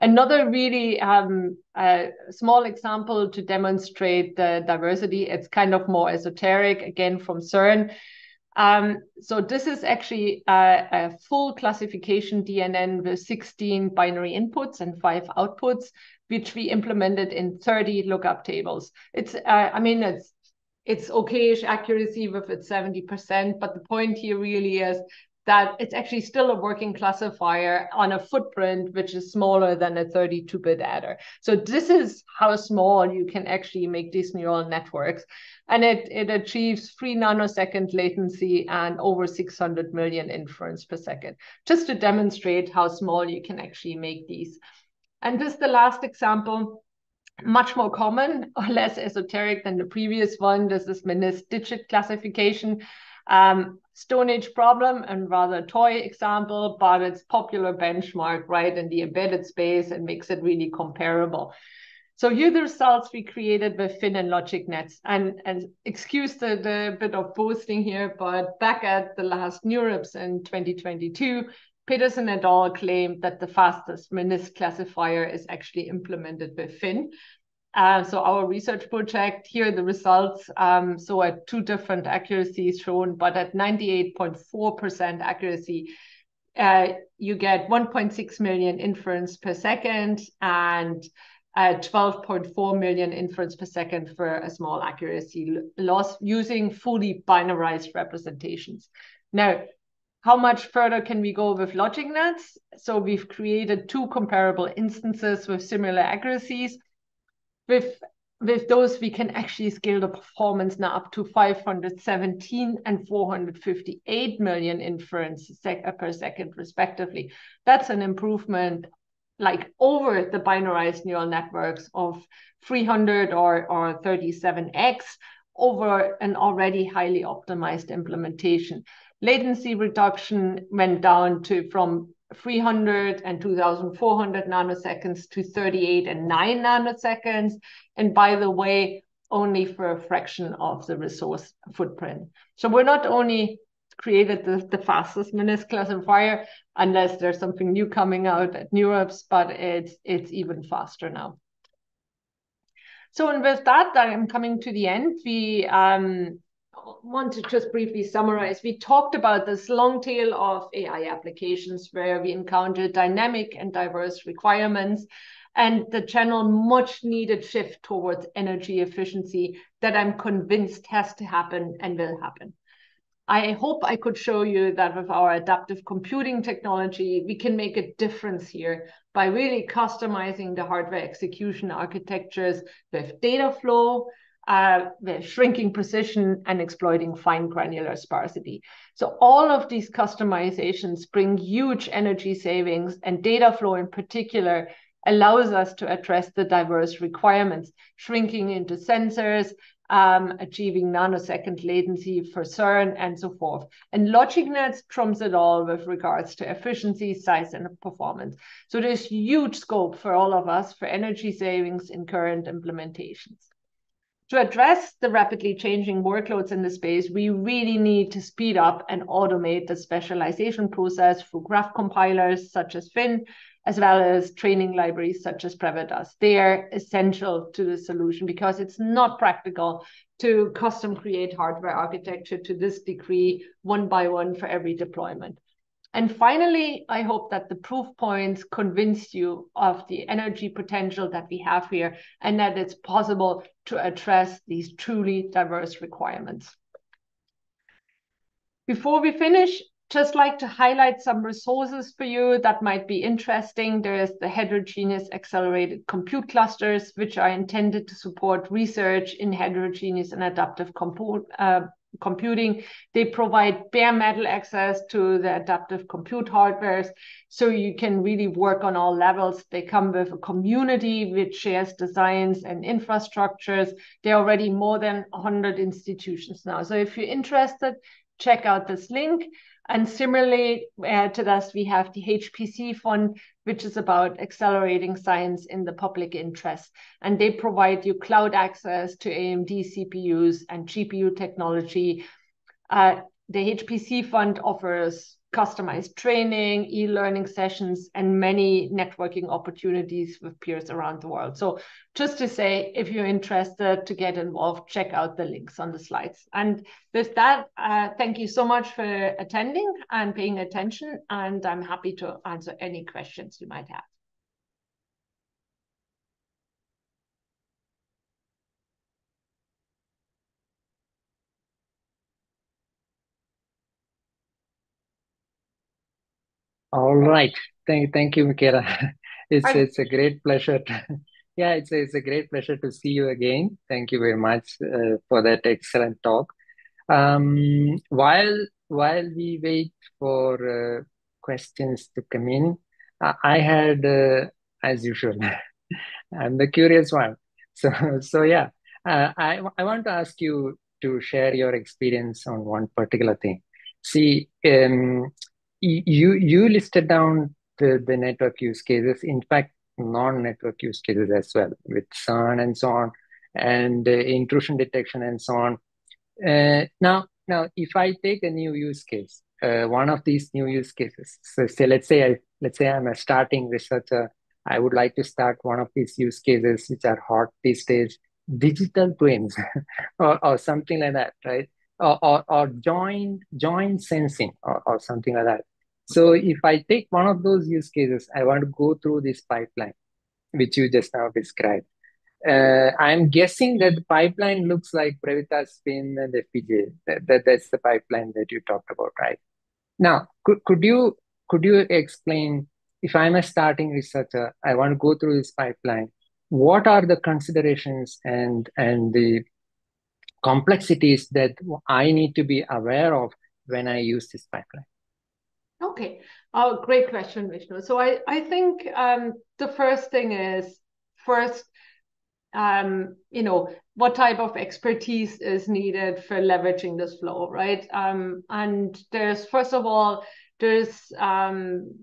Another really um, uh, small example to demonstrate the diversity, it's kind of more esoteric, again from CERN. Um, so this is actually a, a, full classification DNN with 16 binary inputs and five outputs, which we implemented in 30 lookup tables. It's, uh, I mean, it's it's okayish accuracy with its 70%, but the point here really is that it's actually still a working classifier on a footprint which is smaller than a 32-bit adder. So this is how small you can actually make these neural networks. And it, it achieves three nanosecond latency and over 600 million inference per second, just to demonstrate how small you can actually make these. And this is the last example much more common or less esoteric than the previous one. This is MNIST digit classification. Um, Stone Age problem and rather toy example, but it's popular benchmark, right, in the embedded space and makes it really comparable. So here the results we created with Finn and LogicNets. And, and excuse the, the bit of boasting here, but back at the last NeurIPS in 2022, Petersen et al. claimed that the fastest MNIST classifier is actually implemented with Finn. Uh, so our research project, here the results, um, so at two different accuracies shown, but at 98.4% accuracy, uh, you get 1.6 million inference per second and uh, 12.4 million inference per second for a small accuracy loss using fully binarized representations. Now, how much further can we go with LogicNets? So we've created two comparable instances with similar accuracies with with those, we can actually scale the performance now up to 517 and 458 million inference sec uh, per second, respectively. That's an improvement like over the binarized neural networks of 300 or, or 37x over an already highly optimized implementation. Latency reduction went down to from 300 and 2400 nanoseconds to 38 and 9 nanoseconds. And by the way, only for a fraction of the resource footprint. So we're not only created the, the fastest MNIST classifier, unless there's something new coming out at NeurIPS, but it's, it's even faster now. So and with that, I am coming to the end. We um, want to just briefly summarize. We talked about this long tail of AI applications where we encounter dynamic and diverse requirements and the general much needed shift towards energy efficiency that I'm convinced has to happen and will happen. I hope I could show you that with our adaptive computing technology, we can make a difference here by really customizing the hardware execution architectures with data flow, uh, shrinking precision and exploiting fine granular sparsity. So all of these customizations bring huge energy savings and data flow in particular allows us to address the diverse requirements, shrinking into sensors, um, achieving nanosecond latency for CERN and so forth. And LogicNet trumps it all with regards to efficiency, size, and performance. So there's huge scope for all of us for energy savings in current implementations. To address the rapidly changing workloads in the space, we really need to speed up and automate the specialization process through graph compilers such as Finn, as well as training libraries such as Brevitas. They are essential to the solution because it's not practical to custom create hardware architecture to this degree one by one for every deployment. And finally, I hope that the proof points convinced you of the energy potential that we have here and that it's possible to address these truly diverse requirements. Before we finish, just like to highlight some resources for you that might be interesting. There's the heterogeneous accelerated compute clusters, which are intended to support research in heterogeneous and adaptive uh, computing. They provide bare metal access to the adaptive compute hardwares, so you can really work on all levels. They come with a community which shares designs and infrastructures. There are already more than 100 institutions now. So if you're interested, check out this link. And similarly uh, to this, we have the HPC fund, which is about accelerating science in the public interest. And they provide you cloud access to AMD CPUs and GPU technology. Uh, the HPC fund offers customized training, e-learning sessions, and many networking opportunities with peers around the world. So just to say, if you're interested to get involved, check out the links on the slides. And with that, uh, thank you so much for attending and paying attention. And I'm happy to answer any questions you might have. All right. Thank, thank you, Michaela. It's it's a great pleasure. To, yeah, it's a, it's a great pleasure to see you again. Thank you very much uh, for that excellent talk. Um, while while we wait for uh, questions to come in, uh, I had, uh, as usual, I'm the curious one. So so yeah, uh, I I want to ask you to share your experience on one particular thing. See, um, you you listed down the, the network use cases, in fact, non-network use cases as well, with CERN and so on, and uh, intrusion detection and so on. Uh, now, now, if I take a new use case, uh, one of these new use cases, so let's say I let's say I'm a starting researcher, I would like to start one of these use cases which are hot these days, digital twins, or, or something like that, right? Or, or, or joint joint sensing or, or something like that so if I take one of those use cases, I want to go through this pipeline, which you just now described. Uh, I'm guessing that the pipeline looks like Brevitas, Spin, and FPGA. That, that, that's the pipeline that you talked about, right? Now, could, could you could you explain if I'm a starting researcher, I want to go through this pipeline, what are the considerations and and the complexities that I need to be aware of when I use this pipeline? Okay. Oh, great question, Vishnu. So I, I think um, the first thing is first, um, you know, what type of expertise is needed for leveraging this flow, right? Um, and there's first of all, there's um,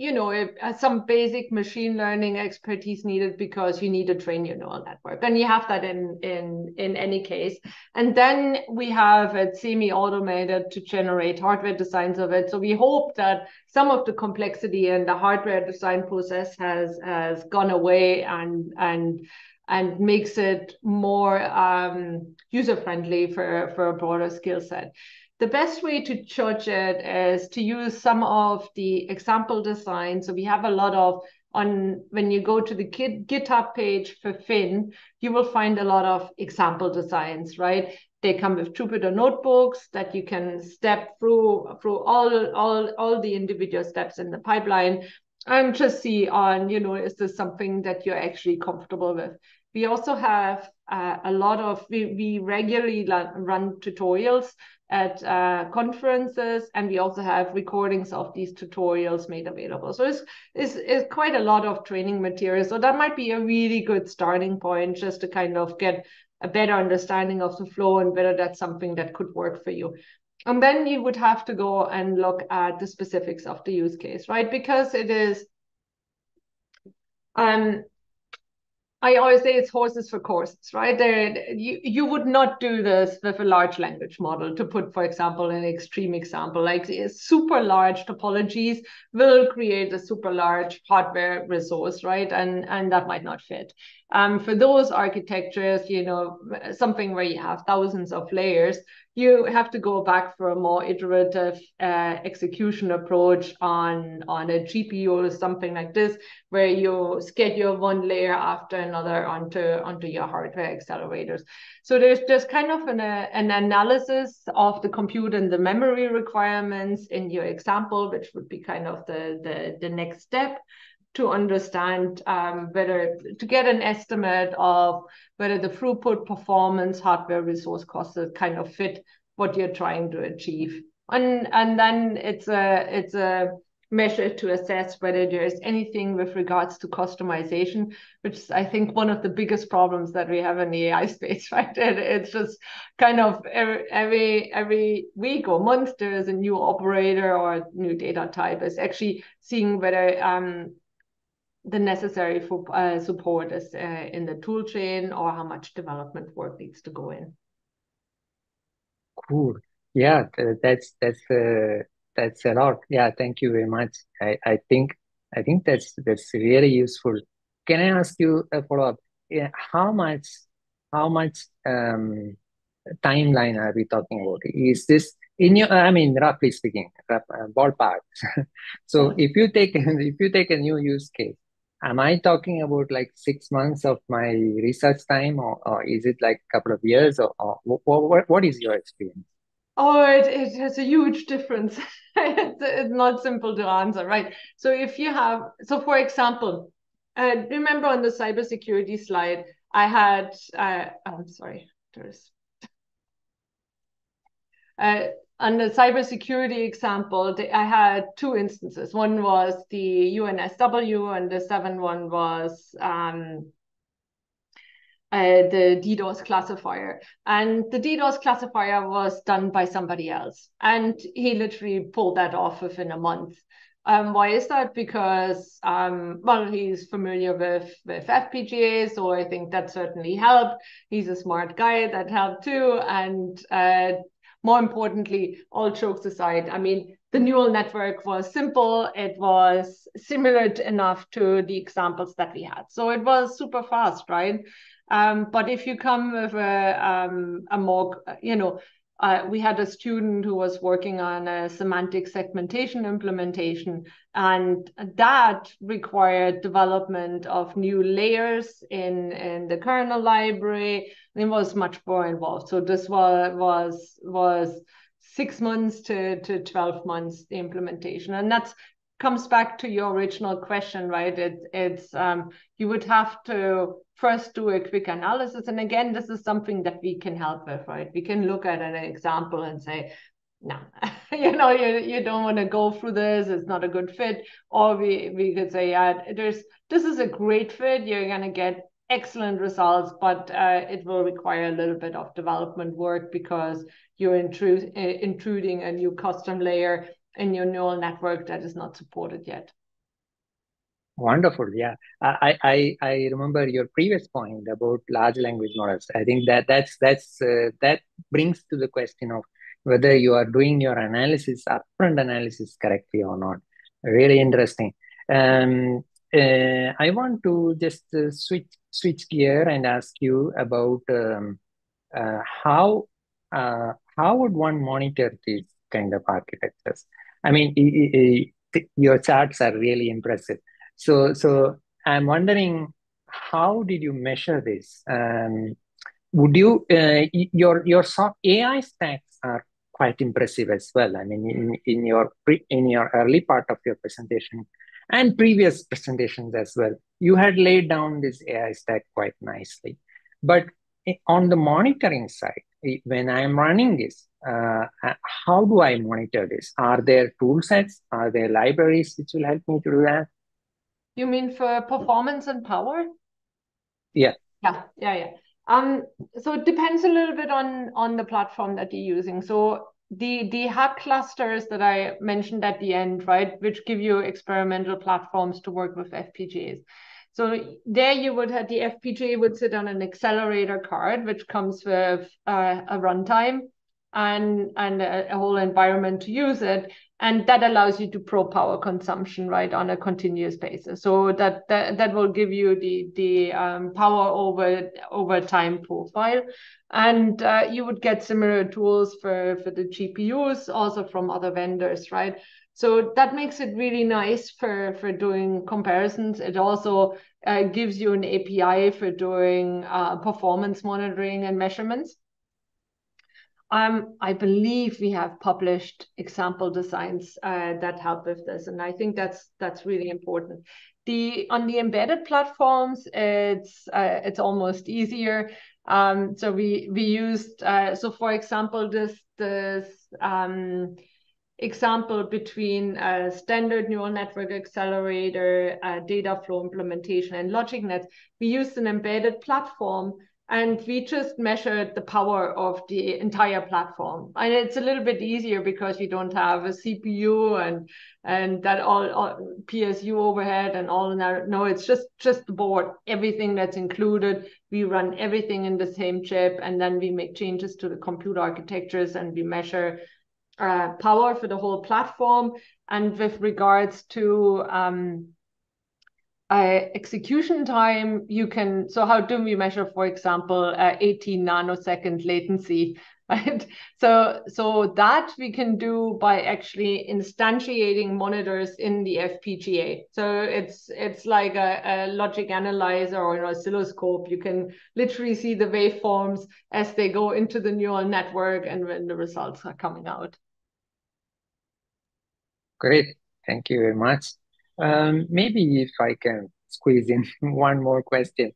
you know, uh, some basic machine learning expertise needed because you need to train your neural network, and you have that in in in any case. And then we have it semi-automated to generate hardware designs of it. So we hope that some of the complexity in the hardware design process has has gone away and and and makes it more um, user friendly for for a broader skill set the best way to judge it is to use some of the example designs. So we have a lot of on when you go to the GitHub page for Finn, you will find a lot of example designs, right? They come with Jupyter notebooks that you can step through through all all all the individual steps in the pipeline and just see on, you know, is this something that you're actually comfortable with? We also have uh, a lot of, we, we regularly run tutorials at uh, conferences, and we also have recordings of these tutorials made available. So it's, it's, it's quite a lot of training material. So that might be a really good starting point just to kind of get a better understanding of the flow and whether that's something that could work for you. And then you would have to go and look at the specifics of the use case, right? Because it is um, I always say it's horses for courses, right? There, you you would not do this with a large language model. To put, for example, an extreme example, like super large topologies will create a super large hardware resource, right? And and that might not fit. Um, for those architectures, you know, something where you have thousands of layers, you have to go back for a more iterative uh, execution approach on on a GPU or something like this, where you schedule one layer after another onto onto your hardware accelerators. So there's just kind of an uh, an analysis of the compute and the memory requirements in your example, which would be kind of the the, the next step to understand um, whether to get an estimate of whether the throughput performance hardware resource costs kind of fit what you're trying to achieve and and then it's a it's a measure to assess whether there's anything with regards to customization, which is, I think, one of the biggest problems that we have in the AI space, right? And it's just kind of every, every every week or month there's a new operator or new data type is actually seeing whether um, the necessary for, uh, support is uh, in the tool chain or how much development work needs to go in. Cool. Yeah, that's that's uh, that's a lot. Yeah, thank you very much. I, I think I think that's that's really useful. Can I ask you a follow up? Yeah, how much how much um, timeline are we talking about? Is this in your? I mean, roughly speaking, rough, uh, ballpark. so if you take if you take a new use case am I talking about like six months of my research time, or, or is it like a couple of years, or, or what, what is your experience? Oh, it, it has a huge difference. it's, it's not simple to answer, right? So if you have, so for example, uh, remember on the cybersecurity slide, I had, uh, I'm sorry, there's, uh, on the cybersecurity example, I had two instances. One was the UNSW, and the seven one was um, uh, the DDoS classifier. And the DDoS classifier was done by somebody else. And he literally pulled that off within a month. Um, why is that? Because, um, well, he's familiar with, with FPGAs, so I think that certainly helped. He's a smart guy, that helped too. And uh, more importantly, all jokes aside, I mean, the neural network was simple. It was similar enough to the examples that we had. So it was super fast, right? Um, but if you come with a, um, a more, you know, uh, we had a student who was working on a semantic segmentation implementation, and that required development of new layers in, in the kernel library. It was much more involved. So this was was was six months to, to 12 months the implementation. And that comes back to your original question, right? It, it's um, you would have to first do a quick analysis. And again, this is something that we can help with, right? We can look at an example and say, no, you know, you, you don't want to go through this. It's not a good fit. Or we, we could say, yeah, there's this is a great fit. You're going to get excellent results, but uh, it will require a little bit of development work because you're intru- intruding a new custom layer in your neural network that is not supported yet. Wonderful. Yeah, I, I I remember your previous point about large language models. I think that that's that's uh, that brings to the question of whether you are doing your analysis upfront analysis correctly or not. Really interesting. Um, uh, I want to just uh, switch switch gear and ask you about um, uh, how uh, how would one monitor these kind of architectures? I mean, your charts are really impressive. So, so I'm wondering, how did you measure this? Um, would you uh, your your AI stacks are quite impressive as well. I mean, in, in your pre, in your early part of your presentation and previous presentations as well, you had laid down this AI stack quite nicely. But on the monitoring side, when I'm running this, uh, how do I monitor this? Are there tool sets? Are there libraries which will help me to do that? You mean for performance and power? Yeah. Yeah, yeah, yeah. Um, so it depends a little bit on on the platform that you're using. So the the HACC clusters that I mentioned at the end, right, which give you experimental platforms to work with FPGAs. So there you would have the FPGA would sit on an accelerator card, which comes with uh, a runtime and and a, a, whole environment to use it and that allows you to probe power consumption right on a continuous basis. So that that, that will give you the the um, power over over time profile. And uh, you would get similar tools for for the gpus also from other vendors right? So that makes it really nice for for doing comparisons. It also uh, gives you an api for doing uh, performance monitoring and measurements um, I believe we have published example designs uh, that help with this, and I think that's that's really important. The on the embedded platforms, it's uh, it's almost easier. Um, so we we used uh, so for example this this um, example between a standard neural network accelerator, data flow implementation, and logic. We used an embedded platform and we just measured the power of the entire platform. And it's a little bit easier because you don't have a cpu and and that all, all psu overhead and all that. No it's just just the board everything that's included. We run everything in the same chip and then we make changes to the compute architectures and we measure uh, power for the whole platform. And with regards to um, uh, execution time, you can, so how do we measure, for example, uh, 18 nanosecond latency, right? So, so that we can do by actually instantiating monitors in the FPGA. So it's it's like a, a logic analyzer or an oscilloscope. You can literally see the waveforms as they go into the neural network and when the results are coming out. Great. Thank you very much. Um, maybe if I can squeeze in one more question.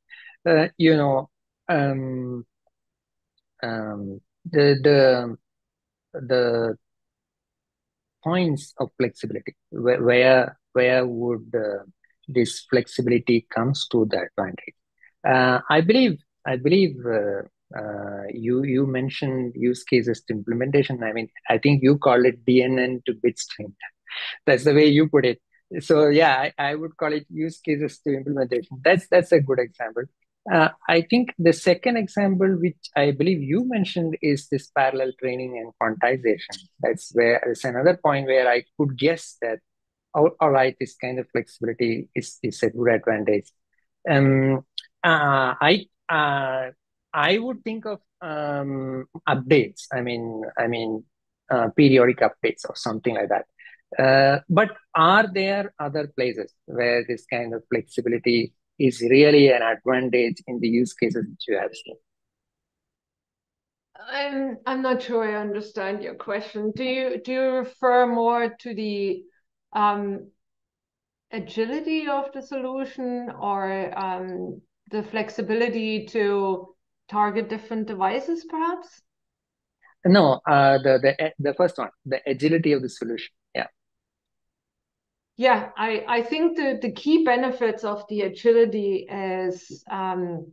Uh, you know, um, um, the the the points of flexibility where where, would uh, this flexibility comes to the advantage? Uh, I believe I believe uh, uh, you you mentioned use cases to implementation. I mean, I think you call it DNN to bitstream. That's the way you put it so yeah I, I, would call it use cases to implementation. That's that's a good example. Uh, i think the second example which i believe you mentioned is this parallel training and quantization. That's where it's another point where i could guess that all, all right this kind of flexibility is, is a good advantage. Um uh, i uh, i would think of um updates. I mean i mean uh, periodic updates or something like that uh, but are there other places where this kind of flexibility is really an advantage in the use cases that you have seen? I'm I'm not sure I understand your question. Do you do you refer more to the um, agility of the solution or um, the flexibility to target different devices, perhaps? No, uh, the the the first one, the agility of the solution. Yeah. I, I think the, the key benefits of the agility is um,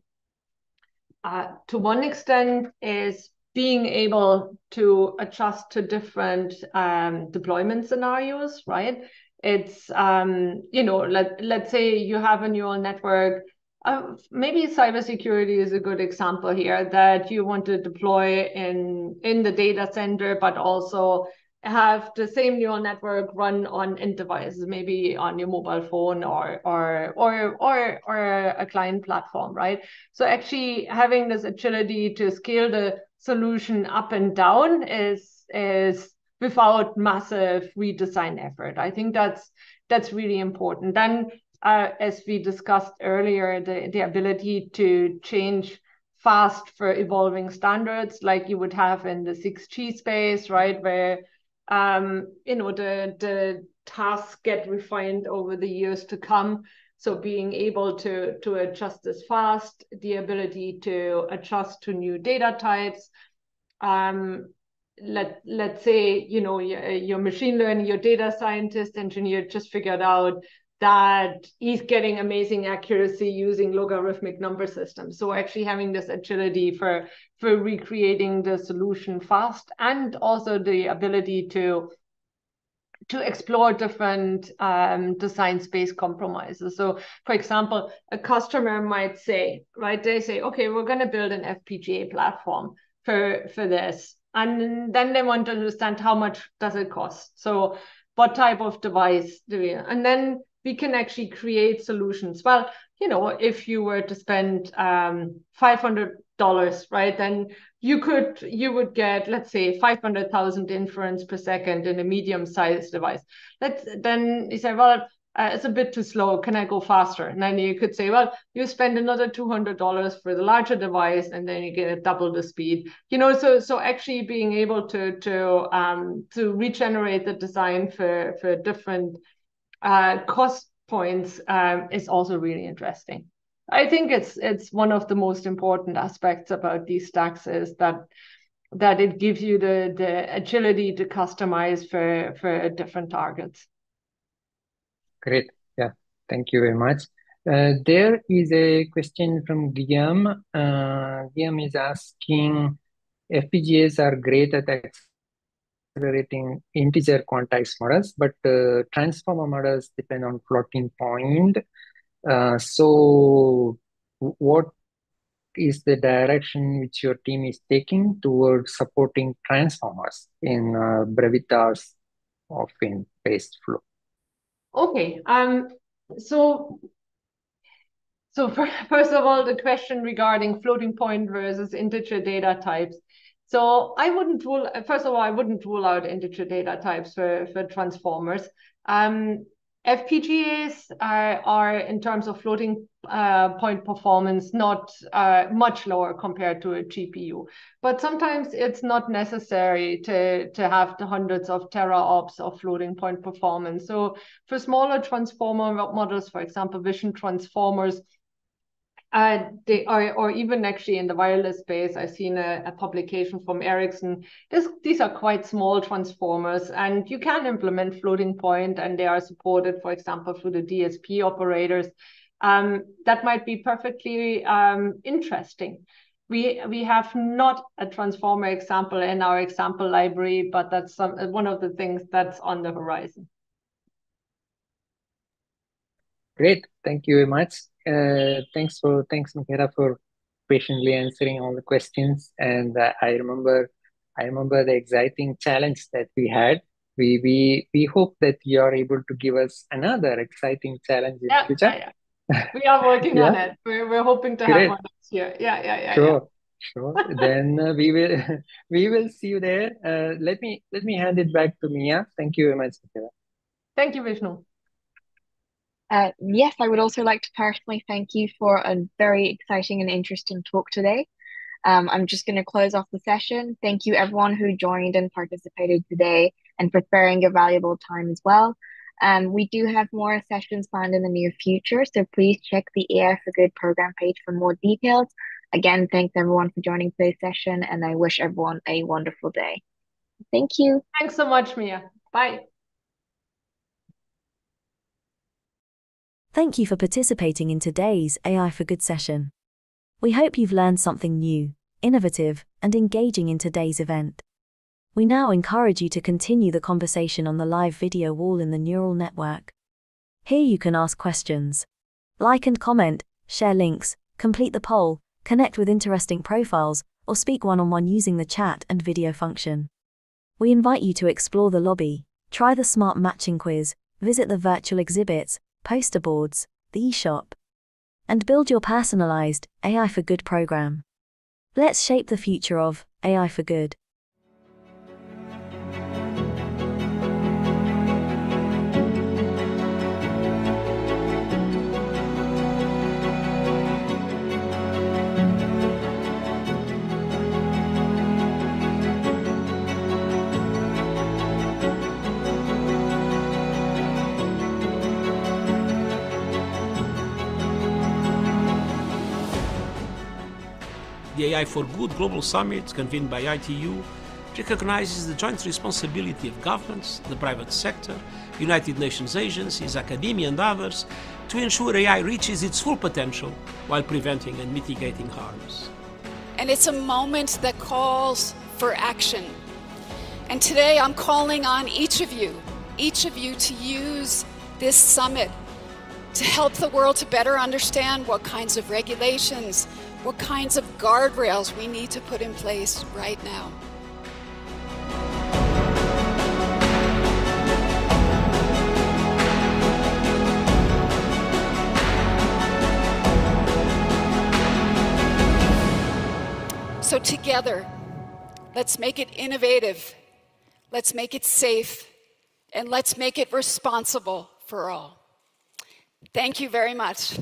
uh, to one extent is being able to adjust to different um, deployment scenarios, right? It's, um, you know, let, let's say you have a neural network uh, maybe cybersecurity is a good example here that you want to deploy in in the data center, but also have the same neural network run on end devices, maybe on your mobile phone or or or or or a client platform, right? So actually having this agility to scale the solution up and down is is without massive redesign effort. I think that's that's really important. Then uh, as we discussed earlier, the, the ability to change fast for evolving standards like you would have in the 6G space, right? Where um, you know the the tasks get refined over the years to come. So being able to to adjust as fast, the ability to adjust to new data types. Um, let let's say you know your, your machine learning, your data scientist engineer just figured out that he's getting amazing accuracy using logarithmic number systems. So actually having this agility for for recreating the solution fast and also the ability to to explore different um, design space compromises. So, for example, a customer might say, right, they say, okay, we're going to build an FPGA platform for for this, and then they want to understand how much does it cost. So, what type of device do we? And then we can actually create solutions. Well, you know, if you were to spend um, five hundred dollars, right, then you could you would get let's say five hundred thousand inference per second in a medium-sized device. Let's then you say, well, uh, it's a bit too slow. Can I go faster? And then you could say, well, you spend another two hundred dollars for the larger device, and then you get a double the speed. You know, so so actually being able to to um to regenerate the design for for different uh, cost points um, is also really interesting. I think it's it's one of the most important aspects about these stacks is that that it gives you the the agility to customize for for different targets. Great. Yeah. Thank you very much. Uh, there is a question from Guillaume. Uh, Guillaume is asking, FPGAs are great at accelerating integer quantized models, but uh, transformer models depend on floating point. Uh, so what is the direction which your team is taking towards supporting transformers in uh, Brevitas Finn based flow? Okay. Um. So so first of all, the question regarding floating point versus integer data types. So I wouldn't rule, first of all, I wouldn't rule out integer data types for, for transformers. Um, FPGAs are, are, in terms of floating uh, point performance, not uh, much lower compared to a GPU. But sometimes it's not necessary to, to have the hundreds of teraops of floating point performance. So for smaller transformer models, for example, vision transformers, uh, they or even actually in the wireless space, I've seen a, a publication from Ericsson. This, these are quite small transformers, and you can implement floating point, and they are supported, for example, through the DSP operators. Um, that might be perfectly um, interesting. We we have not a transformer example in our example library, but that's some, one of the things that's on the horizon. Great, thank you very much. Uh, thanks for thanks Michaela for patiently answering all the questions. And uh, I remember I remember the exciting challenge that we had. We we we hope that you are able to give us another exciting challenge in yeah, future. Yeah, yeah. We are working on it. We're, we're hoping to Great. have one next year. Yeah, yeah, yeah. Sure. Sure. then uh, we will we will see you there. Uh, let me let me hand it back to Miya. Thank you very much. Thank you, Vishnu. Uh, yes, I would also like to personally thank you for a very exciting and interesting talk today. Um, I'm just going to close off the session. Thank you, everyone who joined and participated today and for sparing your valuable time as well. Um, we do have more sessions planned in the near future, so please check the AI for Good program page for more details. Again, thanks everyone for joining today's session, and I wish everyone a wonderful day. Thank you. Thanks so much, Miya. Bye. Thank you for participating in today's AI for Good session. We hope you've learned something new, innovative, and engaging in today's event. We now encourage you to continue the conversation on the live video wall in the neural network. Here you can ask questions, like and comment, share links, complete the poll, connect with interesting profiles, or speak one on one using the chat and video function. We invite you to explore the lobby, try the smart matching quiz, visit the virtual exhibits, poster boards, the eShop, and build your personalized AI for Good program. Let's shape the future of AI for Good. The AI for Good Global Summit, convened by ITU, recognizes the joint responsibility of governments, the private sector, United Nations agencies, academia, and others to ensure AI reaches its full potential while preventing and mitigating harms. And it's a moment that calls for action. And today I'm calling on each of you, each of you to use this summit to help the world to better understand what kinds of regulations, what kinds of guardrails we need to put in place right now. So, together, let's make it innovative, let's make it safe, and let's make it responsible for all. Thank you very much.